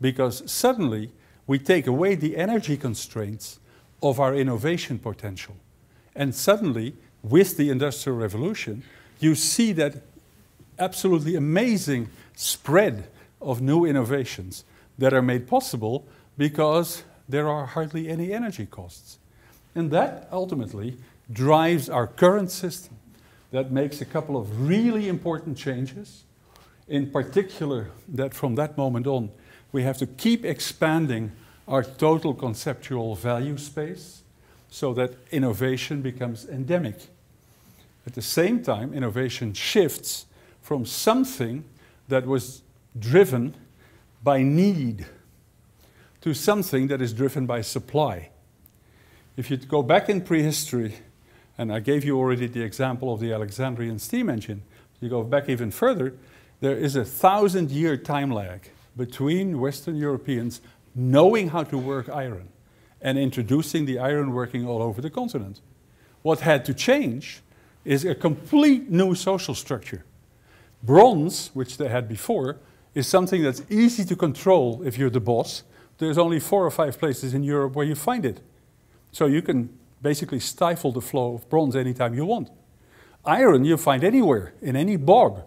Because suddenly we take away the energy constraints of our innovation potential. And suddenly, with the Industrial Revolution, you see that absolutely amazing spread of new innovations that are made possible because there are hardly any energy costs. And that ultimately drives our current system that makes a couple of really important changes. In particular, that from that moment on, we have to keep expanding our total conceptual value space so that innovation becomes endemic. At the same time, innovation shifts from something that was driven by need to something that is driven by supply. If you go back in prehistory, and I gave you already the example of the Alexandrian steam engine, you go back even further, there is a thousand year time lag between Western Europeans knowing how to work iron and introducing the iron working all over the continent. What had to change is a complete new social structure. Bronze, which they had before, is something that's easy to control if you're the boss. There's only four or five places in Europe where you find it. So you can basically stifle the flow of bronze anytime you want. Iron you find anywhere, in any bog.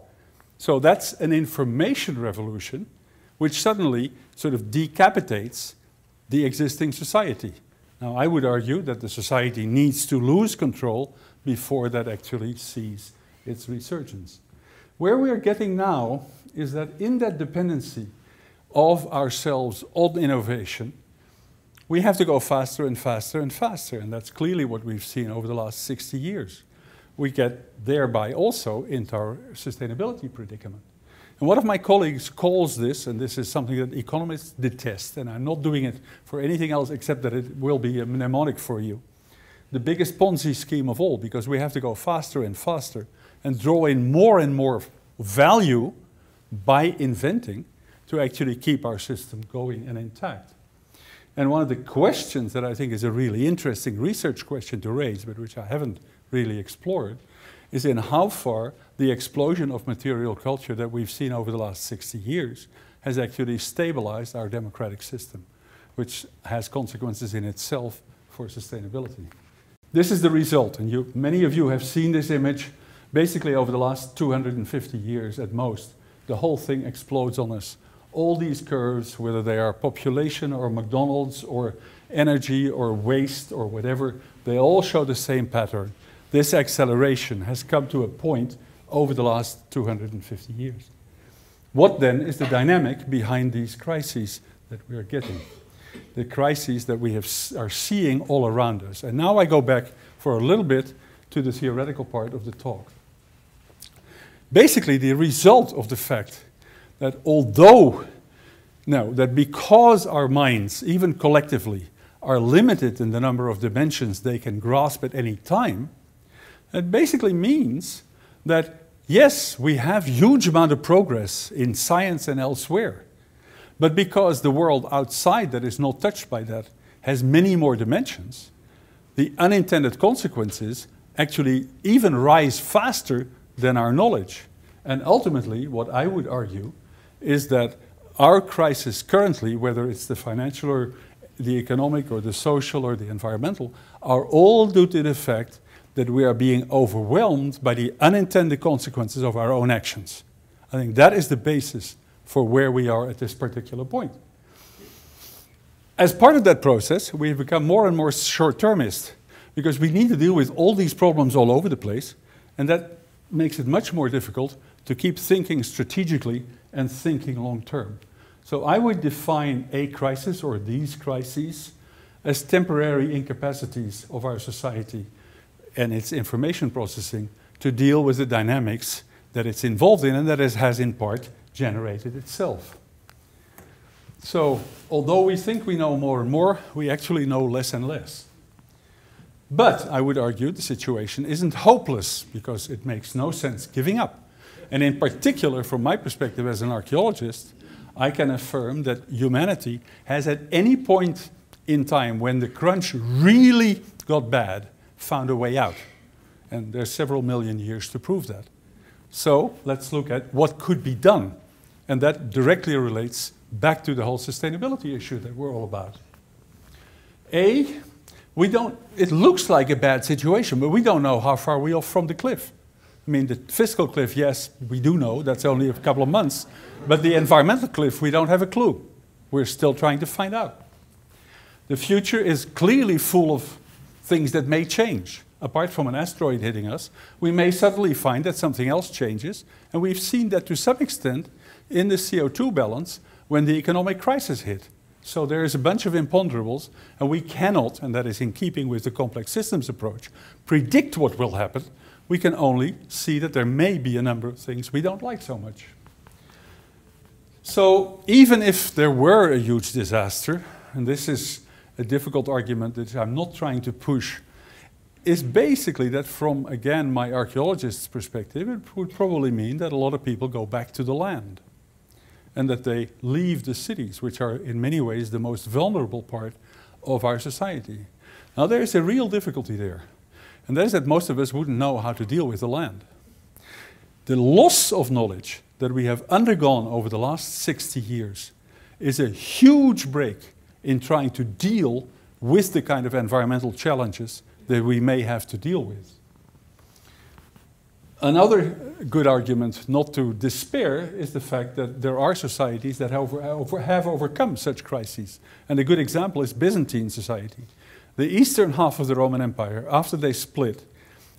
So that's an information revolution which suddenly sort of decapitates the existing society. Now, I would argue that the society needs to lose control before that actually sees its resurgence. Where we are getting now is that in that dependency of ourselves on innovation, we have to go faster and faster and faster. And that's clearly what we've seen over the last 60 years. We get thereby also into our sustainability predicament. And one of my colleagues calls this, and this is something that economists detest, and I'm not doing it for anything else except that it will be a mnemonic for you, the biggest Ponzi scheme of all, because we have to go faster and faster and draw in more and more value by inventing to actually keep our system going and intact. And one of the questions that I think is a really interesting research question to raise, but which I haven't really explored, is in how far the explosion of material culture that we've seen over the last 60 years has actually stabilized our democratic system, which has consequences in itself for sustainability. This is the result, and you, many of you have seen this image basically over the last 250 years at most. The whole thing explodes on us. All these curves, whether they are population or McDonald's or energy or waste or whatever, they all show the same pattern this acceleration has come to a point over the last 250 years. What then is the dynamic behind these crises that we are getting? The crises that we have, are seeing all around us. And now I go back for a little bit to the theoretical part of the talk. Basically, the result of the fact that although, no, that because our minds, even collectively, are limited in the number of dimensions they can grasp at any time, it basically means that yes, we have huge amount of progress in science and elsewhere, but because the world outside that is not touched by that has many more dimensions, the unintended consequences actually even rise faster than our knowledge. And ultimately, what I would argue is that our crisis currently, whether it's the financial or the economic or the social or the environmental, are all due to the fact that we are being overwhelmed by the unintended consequences of our own actions. I think that is the basis for where we are at this particular point. As part of that process, we've become more and more short-termist because we need to deal with all these problems all over the place, and that makes it much more difficult to keep thinking strategically and thinking long-term. So I would define a crisis or these crises as temporary incapacities of our society and its information processing to deal with the dynamics that it's involved in and that it has in part generated itself. So, although we think we know more and more, we actually know less and less. But I would argue the situation isn't hopeless because it makes no sense giving up. And in particular, from my perspective as an archaeologist, I can affirm that humanity has at any point in time when the crunch really got bad found a way out. And there's several million years to prove that. So let's look at what could be done. And that directly relates back to the whole sustainability issue that we're all about. A, we don't, it looks like a bad situation, but we don't know how far we are from the cliff. I mean, the fiscal cliff, yes, we do know, that's only a couple of months. But the environmental cliff, we don't have a clue. We're still trying to find out. The future is clearly full of things that may change. Apart from an asteroid hitting us, we may suddenly find that something else changes. And we've seen that to some extent in the CO2 balance when the economic crisis hit. So there is a bunch of imponderables, and we cannot, and that is in keeping with the complex systems approach, predict what will happen. We can only see that there may be a number of things we don't like so much. So even if there were a huge disaster, and this is a difficult argument that I'm not trying to push, is basically that from, again, my archaeologist's perspective, it would probably mean that a lot of people go back to the land and that they leave the cities, which are in many ways the most vulnerable part of our society. Now, there is a real difficulty there, and that is that most of us wouldn't know how to deal with the land. The loss of knowledge that we have undergone over the last 60 years is a huge break in trying to deal with the kind of environmental challenges that we may have to deal with. Another good argument not to despair is the fact that there are societies that have, over, have overcome such crises. And a good example is Byzantine society. The eastern half of the Roman Empire, after they split,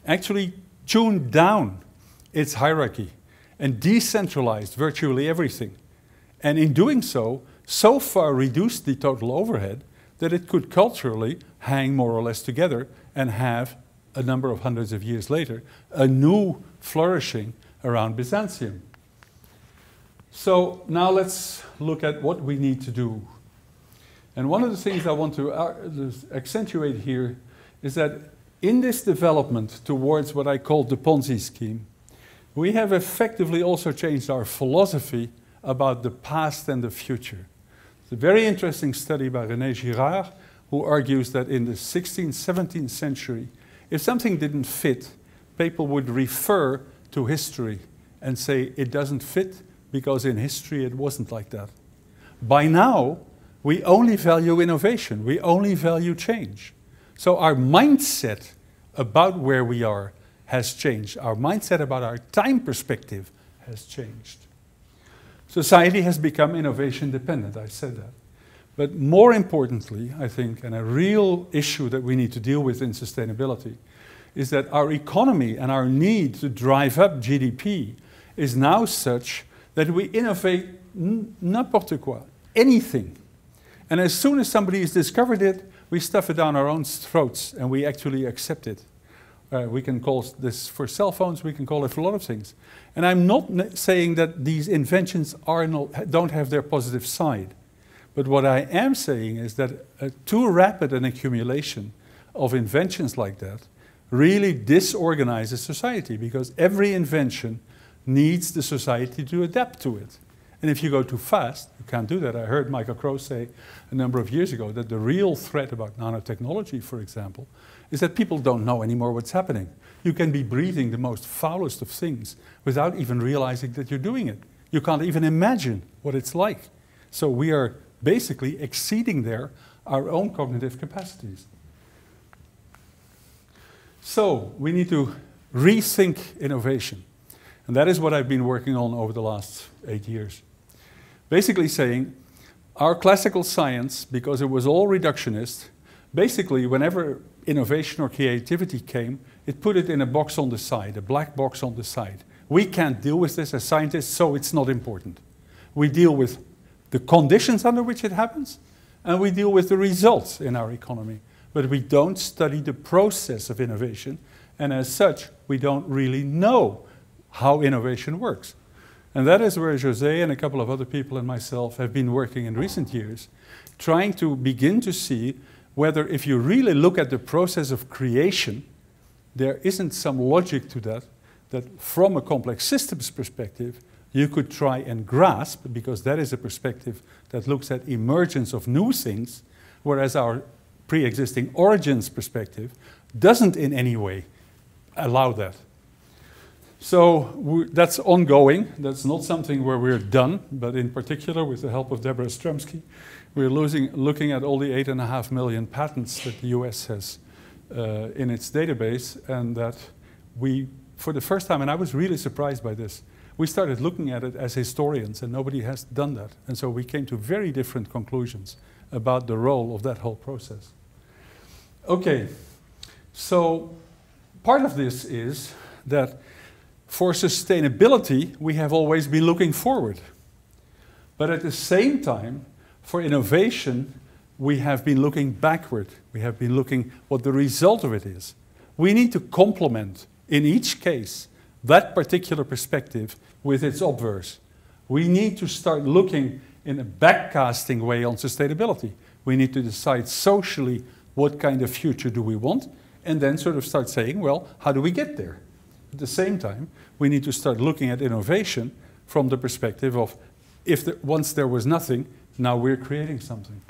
actually tuned down its hierarchy and decentralized virtually everything. And in doing so, so far reduced the total overhead that it could culturally hang more or less together and have, a number of hundreds of years later, a new flourishing around Byzantium. So now let's look at what we need to do. And one of the things I want to uh, accentuate here is that in this development towards what I call the Ponzi scheme, we have effectively also changed our philosophy about the past and the future. It's a very interesting study by René Girard, who argues that in the 16th, 17th century, if something didn't fit, people would refer to history and say it doesn't fit because in history it wasn't like that. By now, we only value innovation, we only value change. So our mindset about where we are has changed. Our mindset about our time perspective has changed. Society has become innovation dependent, I said that. But more importantly, I think, and a real issue that we need to deal with in sustainability, is that our economy and our need to drive up GDP is now such that we innovate n'importe quoi, anything. And as soon as somebody has discovered it, we stuff it down our own throats and we actually accept it. Uh, we can call this for cell phones, we can call it for a lot of things. And I'm not saying that these inventions are not, don't have their positive side. But what I am saying is that a too rapid an accumulation of inventions like that really disorganizes society because every invention needs the society to adapt to it. And if you go too fast, you can't do that. I heard Michael Crow say a number of years ago that the real threat about nanotechnology, for example, is that people don't know anymore what's happening. You can be breathing the most foulest of things without even realizing that you're doing it. You can't even imagine what it's like. So we are basically exceeding there our own cognitive capacities. So we need to rethink innovation. And that is what I've been working on over the last eight years. Basically saying, our classical science, because it was all reductionist, basically whenever innovation or creativity came, it put it in a box on the side, a black box on the side. We can't deal with this as scientists, so it's not important. We deal with the conditions under which it happens, and we deal with the results in our economy. But we don't study the process of innovation, and as such, we don't really know how innovation works. And that is where Jose and a couple of other people and myself have been working in recent years, trying to begin to see whether if you really look at the process of creation, there isn't some logic to that, that from a complex systems perspective, you could try and grasp, because that is a perspective that looks at emergence of new things, whereas our pre-existing origins perspective doesn't in any way allow that. So that's ongoing. That's not something where we're done, but in particular, with the help of Deborah Strumsky, we're losing, looking at all the eight and a half million patents that the US has uh, in its database, and that we, for the first time, and I was really surprised by this, we started looking at it as historians, and nobody has done that. And so we came to very different conclusions about the role of that whole process. Okay, so part of this is that for sustainability, we have always been looking forward. But at the same time, for innovation, we have been looking backward. We have been looking what the result of it is. We need to complement, in each case, that particular perspective with its obverse. We need to start looking in a backcasting way on sustainability. We need to decide socially what kind of future do we want, and then sort of start saying, well, how do we get there? At the same time, we need to start looking at innovation from the perspective of if once there was nothing, now we're creating something.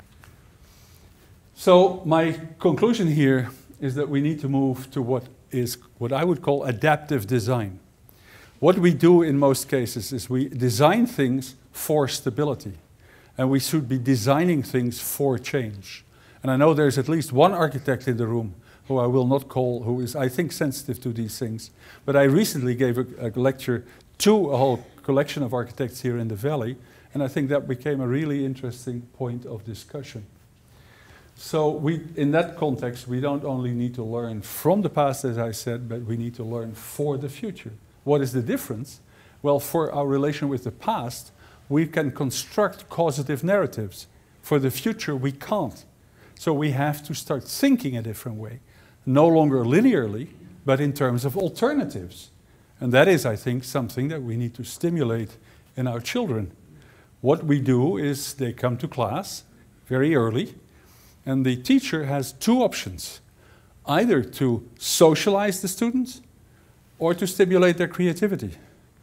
So my conclusion here is that we need to move to what is what I would call adaptive design. What we do in most cases is we design things for stability, and we should be designing things for change. And I know there's at least one architect in the room who I will not call, who is, I think, sensitive to these things. But I recently gave a, a lecture to a whole collection of architects here in the valley, and I think that became a really interesting point of discussion. So we, in that context, we don't only need to learn from the past, as I said, but we need to learn for the future. What is the difference? Well, for our relation with the past, we can construct causative narratives. For the future, we can't. So we have to start thinking a different way no longer linearly, but in terms of alternatives. And that is, I think, something that we need to stimulate in our children. What we do is they come to class very early, and the teacher has two options either to socialize the students or to stimulate their creativity.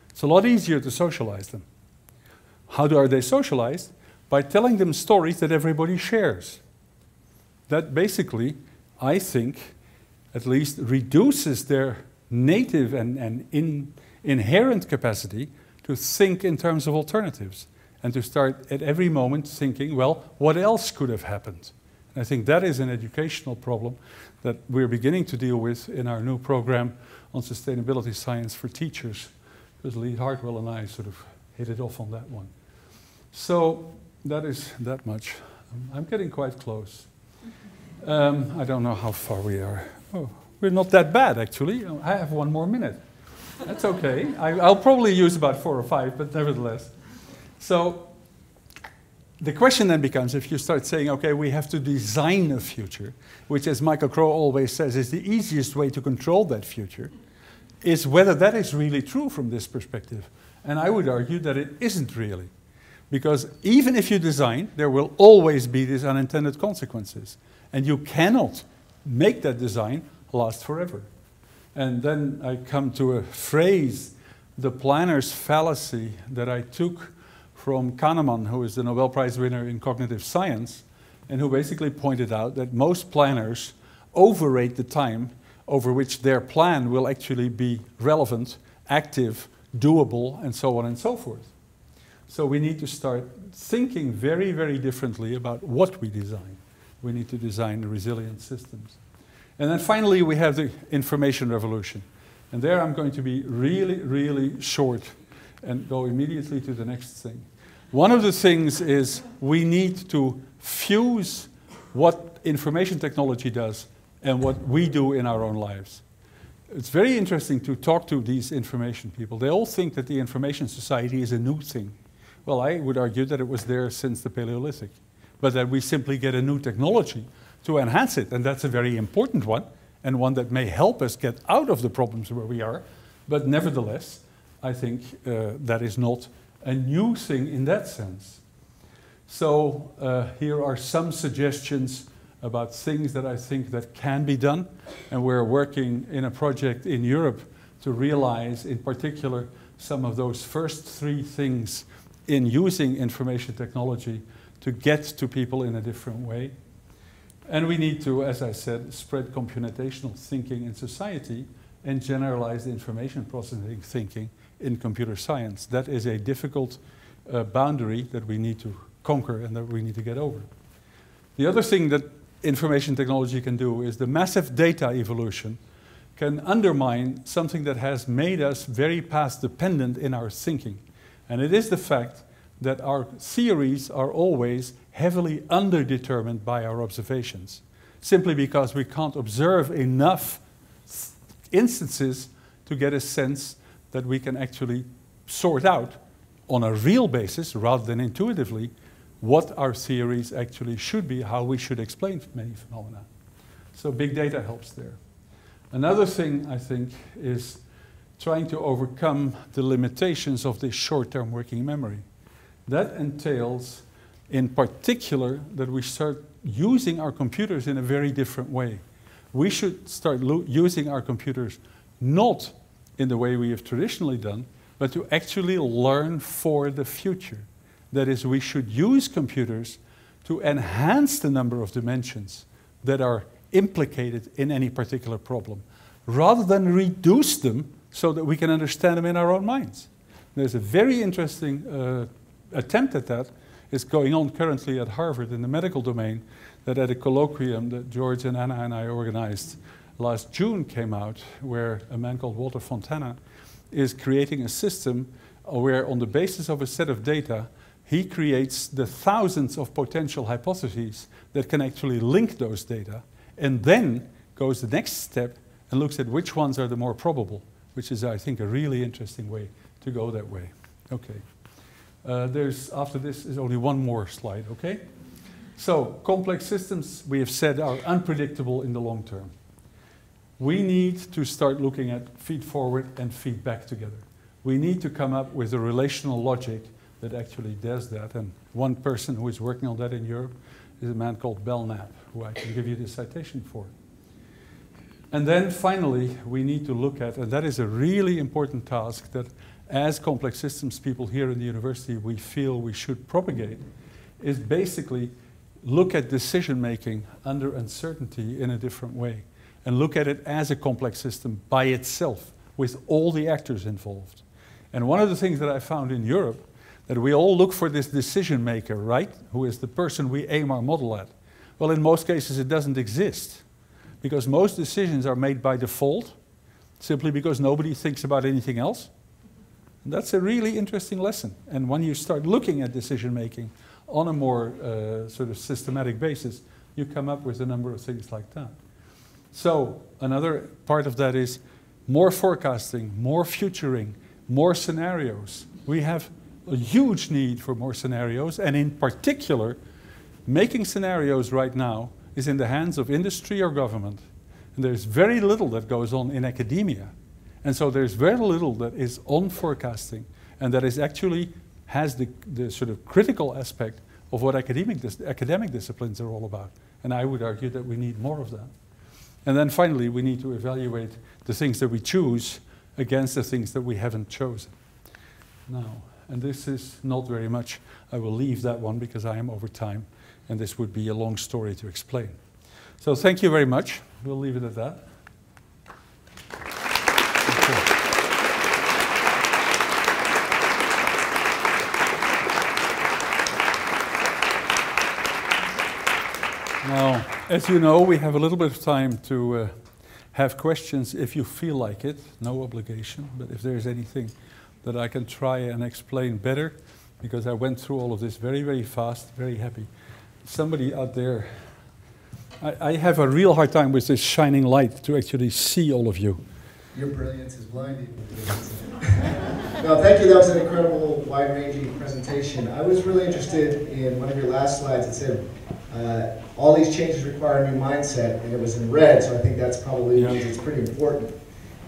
It's a lot easier to socialize them. How do, are they socialized? By telling them stories that everybody shares. That basically, I think, at least reduces their native and, and in, inherent capacity to think in terms of alternatives and to start at every moment thinking, well, what else could have happened? And I think that is an educational problem that we're beginning to deal with in our new program on sustainability science for teachers, because Lee Hartwell and I sort of hit it off on that one. So that is that much. I'm getting quite close. Um, I don't know how far we are. Oh, we're not that bad, actually. I have one more minute. That's okay. I, will probably use about four or five, but nevertheless. So the question then becomes if you start saying, okay, we have to design a future, which, as Michael Crow always says, is the easiest way to control that future, is whether that is really true from this perspective. And I would argue that it isn't really. Because even if you design, there will always be these unintended consequences. And you cannot make that design last forever. And then I come to a phrase, the planner's fallacy, that I took from Kahneman, who is the Nobel Prize winner in cognitive science, and who basically pointed out that most planners overrate the time over which their plan will actually be relevant, active, doable, and so on and so forth. So we need to start thinking very, very differently about what we design we need to design resilient systems. And then finally, we have the information revolution. And there I'm going to be really, really short and go immediately to the next thing. One of the things is we need to fuse what information technology does and what we do in our own lives. It's very interesting to talk to these information people. They all think that the information society is a new thing. Well, I would argue that it was there since the Paleolithic but that we simply get a new technology to enhance it. And that's a very important one, and one that may help us get out of the problems where we are. But nevertheless, I think uh, that is not a new thing in that sense. So uh, here are some suggestions about things that I think that can be done. And we're working in a project in Europe to realize, in particular, some of those first three things in using information technology to get to people in a different way. And we need to, as I said, spread computational thinking in society and generalized information processing thinking in computer science. That is a difficult uh, boundary that we need to conquer and that we need to get over. The other thing that information technology can do is the massive data evolution can undermine something that has made us very past dependent in our thinking. And it is the fact that our theories are always heavily underdetermined by our observations, simply because we can't observe enough instances to get a sense that we can actually sort out on a real basis rather than intuitively what our theories actually should be, how we should explain many phenomena. So big data helps there. Another thing I think is trying to overcome the limitations of this short-term working memory. That entails, in particular, that we start using our computers in a very different way. We should start using our computers not in the way we have traditionally done, but to actually learn for the future. That is, we should use computers to enhance the number of dimensions that are implicated in any particular problem, rather than reduce them so that we can understand them in our own minds. There's a very interesting uh, attempt at that is going on currently at Harvard in the medical domain, that at a colloquium that George and Anna and I organized last June came out, where a man called Walter Fontana is creating a system where on the basis of a set of data, he creates the thousands of potential hypotheses that can actually link those data, and then goes the next step and looks at which ones are the more probable, which is, I think, a really interesting way to go that way. Okay. Uh, there's, after this is only one more slide, okay? So, complex systems, we have said, are unpredictable in the long term. We need to start looking at feed forward and feed back together. We need to come up with a relational logic that actually does that. And one person who is working on that in Europe is a man called Belknap, who I can give you the citation for. And then finally, we need to look at, and that is a really important task that as complex systems people here in the university we feel we should propagate, is basically look at decision making under uncertainty in a different way and look at it as a complex system by itself with all the actors involved. And one of the things that I found in Europe that we all look for this decision maker, right? Who is the person we aim our model at. Well, in most cases, it doesn't exist because most decisions are made by default simply because nobody thinks about anything else. And that's a really interesting lesson. And when you start looking at decision making on a more uh, sort of systematic basis, you come up with a number of things like that. So, another part of that is more forecasting, more futuring, more scenarios. We have a huge need for more scenarios, and in particular, making scenarios right now is in the hands of industry or government. And there's very little that goes on in academia. And so there's very little that is on forecasting and that is actually has the, the sort of critical aspect of what academic, dis academic disciplines are all about. And I would argue that we need more of that. And then finally, we need to evaluate the things that we choose against the things that we haven't chosen. Now, and this is not very much. I will leave that one because I am over time, and this would be a long story to explain. So thank you very much. We'll leave it at that. Now, as you know, we have a little bit of time to uh, have questions if you feel like it. No obligation, but if there's anything that I can try and explain better because I went through all of this very, very fast, very happy. Somebody out there, I, I have a real hard time with this shining light to actually see all of you. Your brilliance is blinding. no, thank you. That was an incredible, wide-ranging presentation. I was really interested in one of your last slides. It said uh, all these changes require a new mindset, and it was in red, so I think that's probably yeah. means it's pretty important.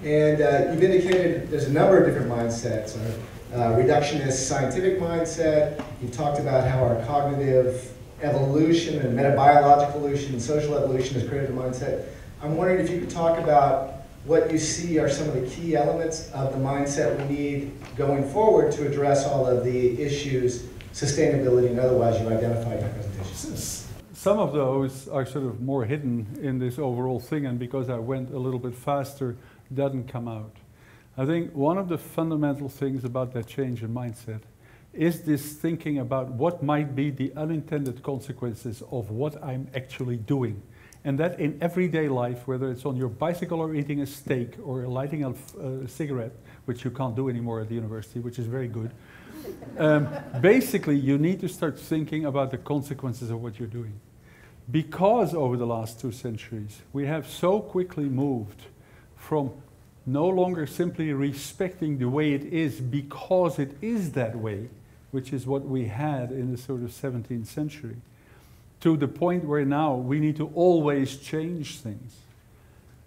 And uh, you've indicated there's a number of different mindsets. A uh, reductionist scientific mindset. You've talked about how our cognitive evolution and metabiological evolution and social evolution has created a mindset. I'm wondering if you could talk about what you see are some of the key elements of the mindset we need going forward to address all of the issues, sustainability and otherwise you identified in your presentation. Some of those are sort of more hidden in this overall thing, and because I went a little bit faster, doesn't come out. I think one of the fundamental things about that change in mindset is this thinking about what might be the unintended consequences of what I'm actually doing. And that in everyday life, whether it's on your bicycle or eating a steak or lighting a, a cigarette, which you can't do anymore at the university, which is very good. Um, basically, you need to start thinking about the consequences of what you're doing. Because over the last two centuries, we have so quickly moved from no longer simply respecting the way it is because it is that way, which is what we had in the sort of 17th century, to the point where now we need to always change things.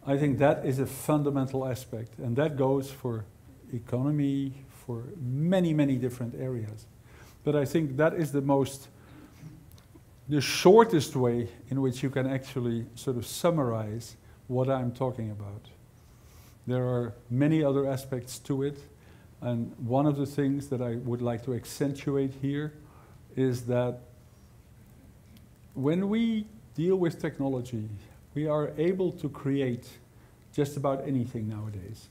I think that is a fundamental aspect, and that goes for economy, for many, many different areas. But I think that is the most, the shortest way in which you can actually sort of summarize what I'm talking about. There are many other aspects to it, and one of the things that I would like to accentuate here is that when we deal with technology, we are able to create just about anything nowadays.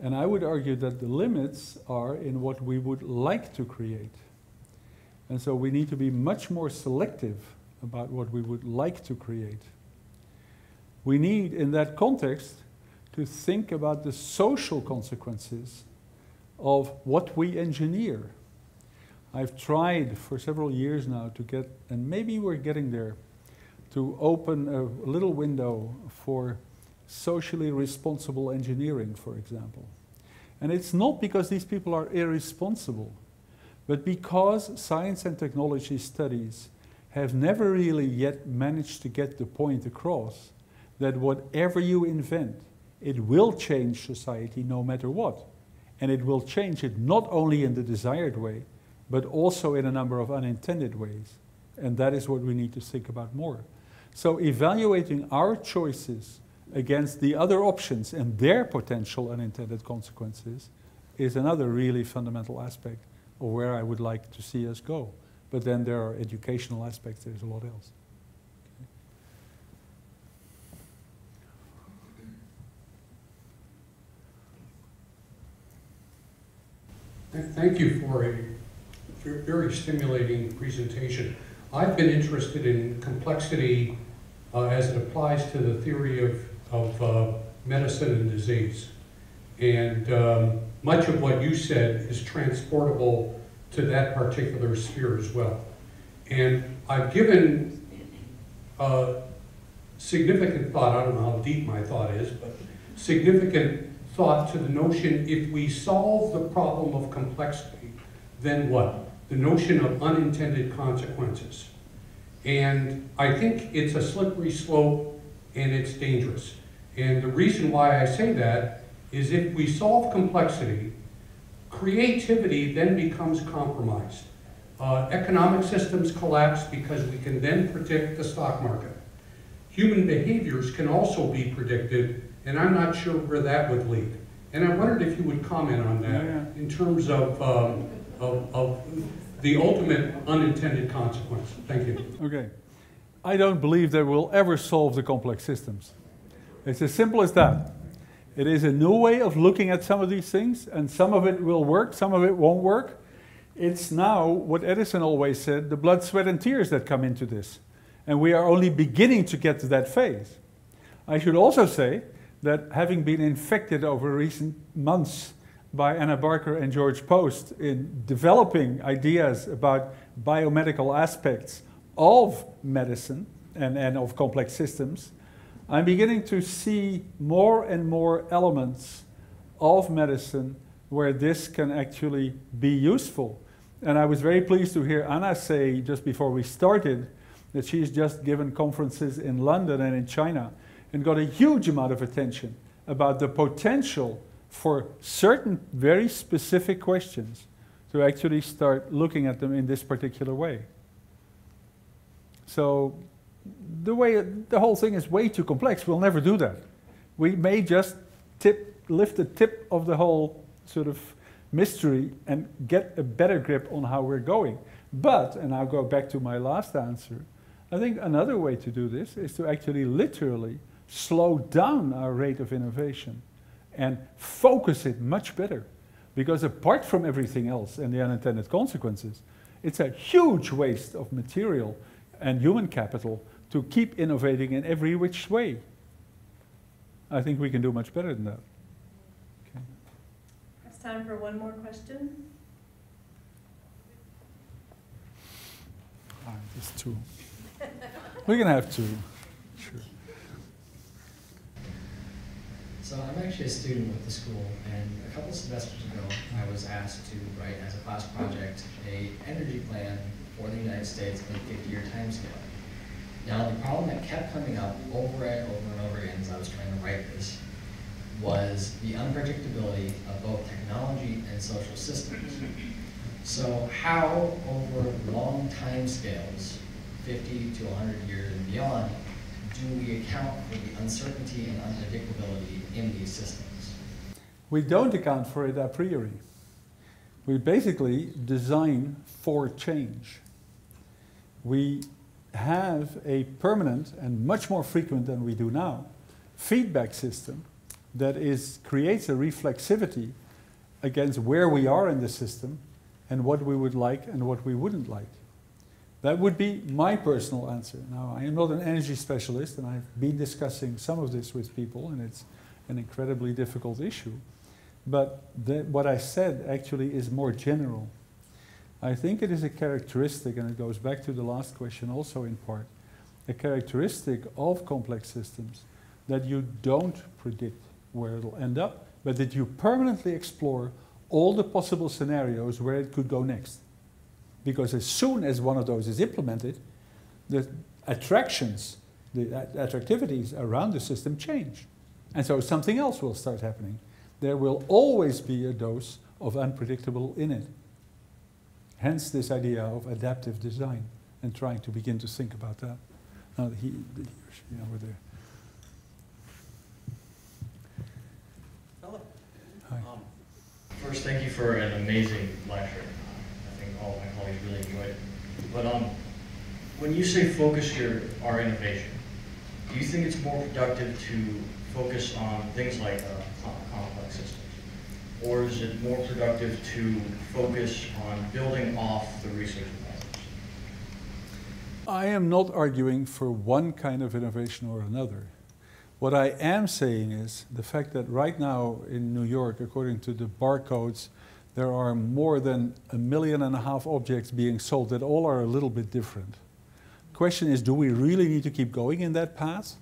And I would argue that the limits are in what we would like to create. And so we need to be much more selective about what we would like to create. We need, in that context, to think about the social consequences of what we engineer. I've tried for several years now to get, and maybe we're getting there, to open a little window for socially responsible engineering, for example. And it's not because these people are irresponsible, but because science and technology studies have never really yet managed to get the point across that whatever you invent, it will change society no matter what. And it will change it not only in the desired way, but also in a number of unintended ways. And that is what we need to think about more. So evaluating our choices against the other options and their potential unintended consequences is another really fundamental aspect of where I would like to see us go. But then there are educational aspects, there's a lot else. Thank you for a very stimulating presentation. I've been interested in complexity uh, as it applies to the theory of of uh, medicine and disease. And um, much of what you said is transportable to that particular sphere as well. And I've given uh, significant thought, I don't know how deep my thought is, but significant thought to the notion if we solve the problem of complexity, then what? The notion of unintended consequences. And I think it's a slippery slope and it's dangerous. And the reason why I say that is if we solve complexity, creativity then becomes compromised. Uh, economic systems collapse because we can then predict the stock market. Human behaviors can also be predicted, and I'm not sure where that would lead. And I wondered if you would comment on that yeah. in terms of, um, of, of the ultimate unintended consequence. Thank you. Okay. I don't believe that we'll ever solve the complex systems. It's as simple as that. It is a new way of looking at some of these things, and some of it will work, some of it won't work. It's now what Edison always said the blood, sweat, and tears that come into this. And we are only beginning to get to that phase. I should also say that having been infected over recent months by Anna Barker and George Poste in developing ideas about biomedical aspects of medicine and, and of complex systems, I'm beginning to see more and more elements of medicine where this can actually be useful. And I was very pleased to hear Anna say just before we started that she's just given conferences in London and in China and got a huge amount of attention about the potential for certain very specific questions to actually start looking at them in this particular way. So the way the whole thing is way too complex. We'll never do that. We may just tip, lift the tip of the whole sort of mystery and get a better grip on how we're going. But, and I'll go back to my last answer, I think another way to do this is to actually literally slow down our rate of innovation and focus it much better. Because apart from everything else and the unintended consequences, it's a huge waste of material and human capital to keep innovating in every which way. I think we can do much better than that. Okay. It's time for one more question. All right, just two. We're going to have two. Sure. So I'm actually a student with the school, and a couple semesters ago, I was asked to write as a class project a energy plan for the United States in a 50-year timescale. Now, the problem that kept coming up over and over and over again as I was trying to write this was the unpredictability of both technology and social systems. So how, over long time scales, 50 to 100 years and beyond, do we account for the uncertainty and unpredictability in these systems? We don't account for it a priori. We basically design for change. We have a permanent and much more frequent than we do now feedback system that is, creates a reflexivity against where we are in the system and what we would like and what we wouldn't like. That would be my personal answer. Now, I am not an energy specialist, and I've been discussing some of this with people, and it's an incredibly difficult issue. But what I said actually is more general. I think it is a characteristic, and it goes back to the last question also in part, a characteristic of complex systems that you don't predict where it'll end up, but that you permanently explore all the possible scenarios where it could go next. Because as soon as one of those is implemented, the attractions, the attractivities around the system change. And so something else will start happening. There will always be a dose of unpredictable in it. Hence this idea of adaptive design and trying to begin to think about that. Now, he, he over there. Philip. Hi. Um, first, thank you for an amazing lecture. I think all my colleagues really enjoyed it. But um, when you say focus your our innovation, do you think it's more productive to focus on things like uh, complex systems? Or is it more productive to focus on building off the research advantage? I am not arguing for one kind of innovation or another. What I am saying is the fact that right now in New York, according to the barcodes, there are more than a million and a half objects being sold that all are a little bit different. Question is, do we really need to keep going in that path?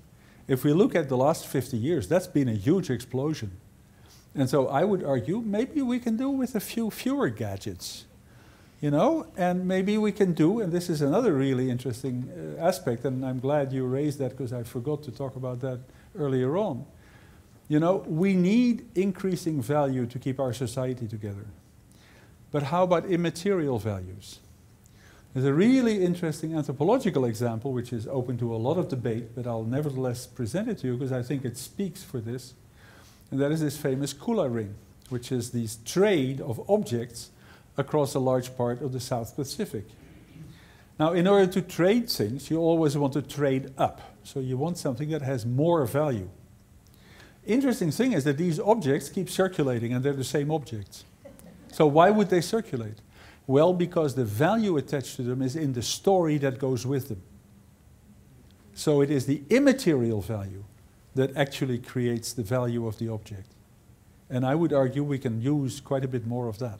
If we look at the last 50 years, that's been a huge explosion. And so I would argue maybe we can do with a few fewer gadgets, you know, and maybe we can do, and this is another really interesting uh, aspect, and I'm glad you raised that because I forgot to talk about that earlier on. You know, we need increasing value to keep our society together. But how about immaterial values? There's a really interesting anthropological example which is open to a lot of debate, but I'll nevertheless present it to you because I think it speaks for this. And that is this famous Kula ring, which is this trade of objects across a large part of the South Pacific. Now, in order to trade things, you always want to trade up. So you want something that has more value. Interesting thing is that these objects keep circulating and they're the same objects. So why would they circulate? Well, because the value attached to them is in the story that goes with them. So it is the immaterial value that actually creates the value of the object. And I would argue we can use quite a bit more of that.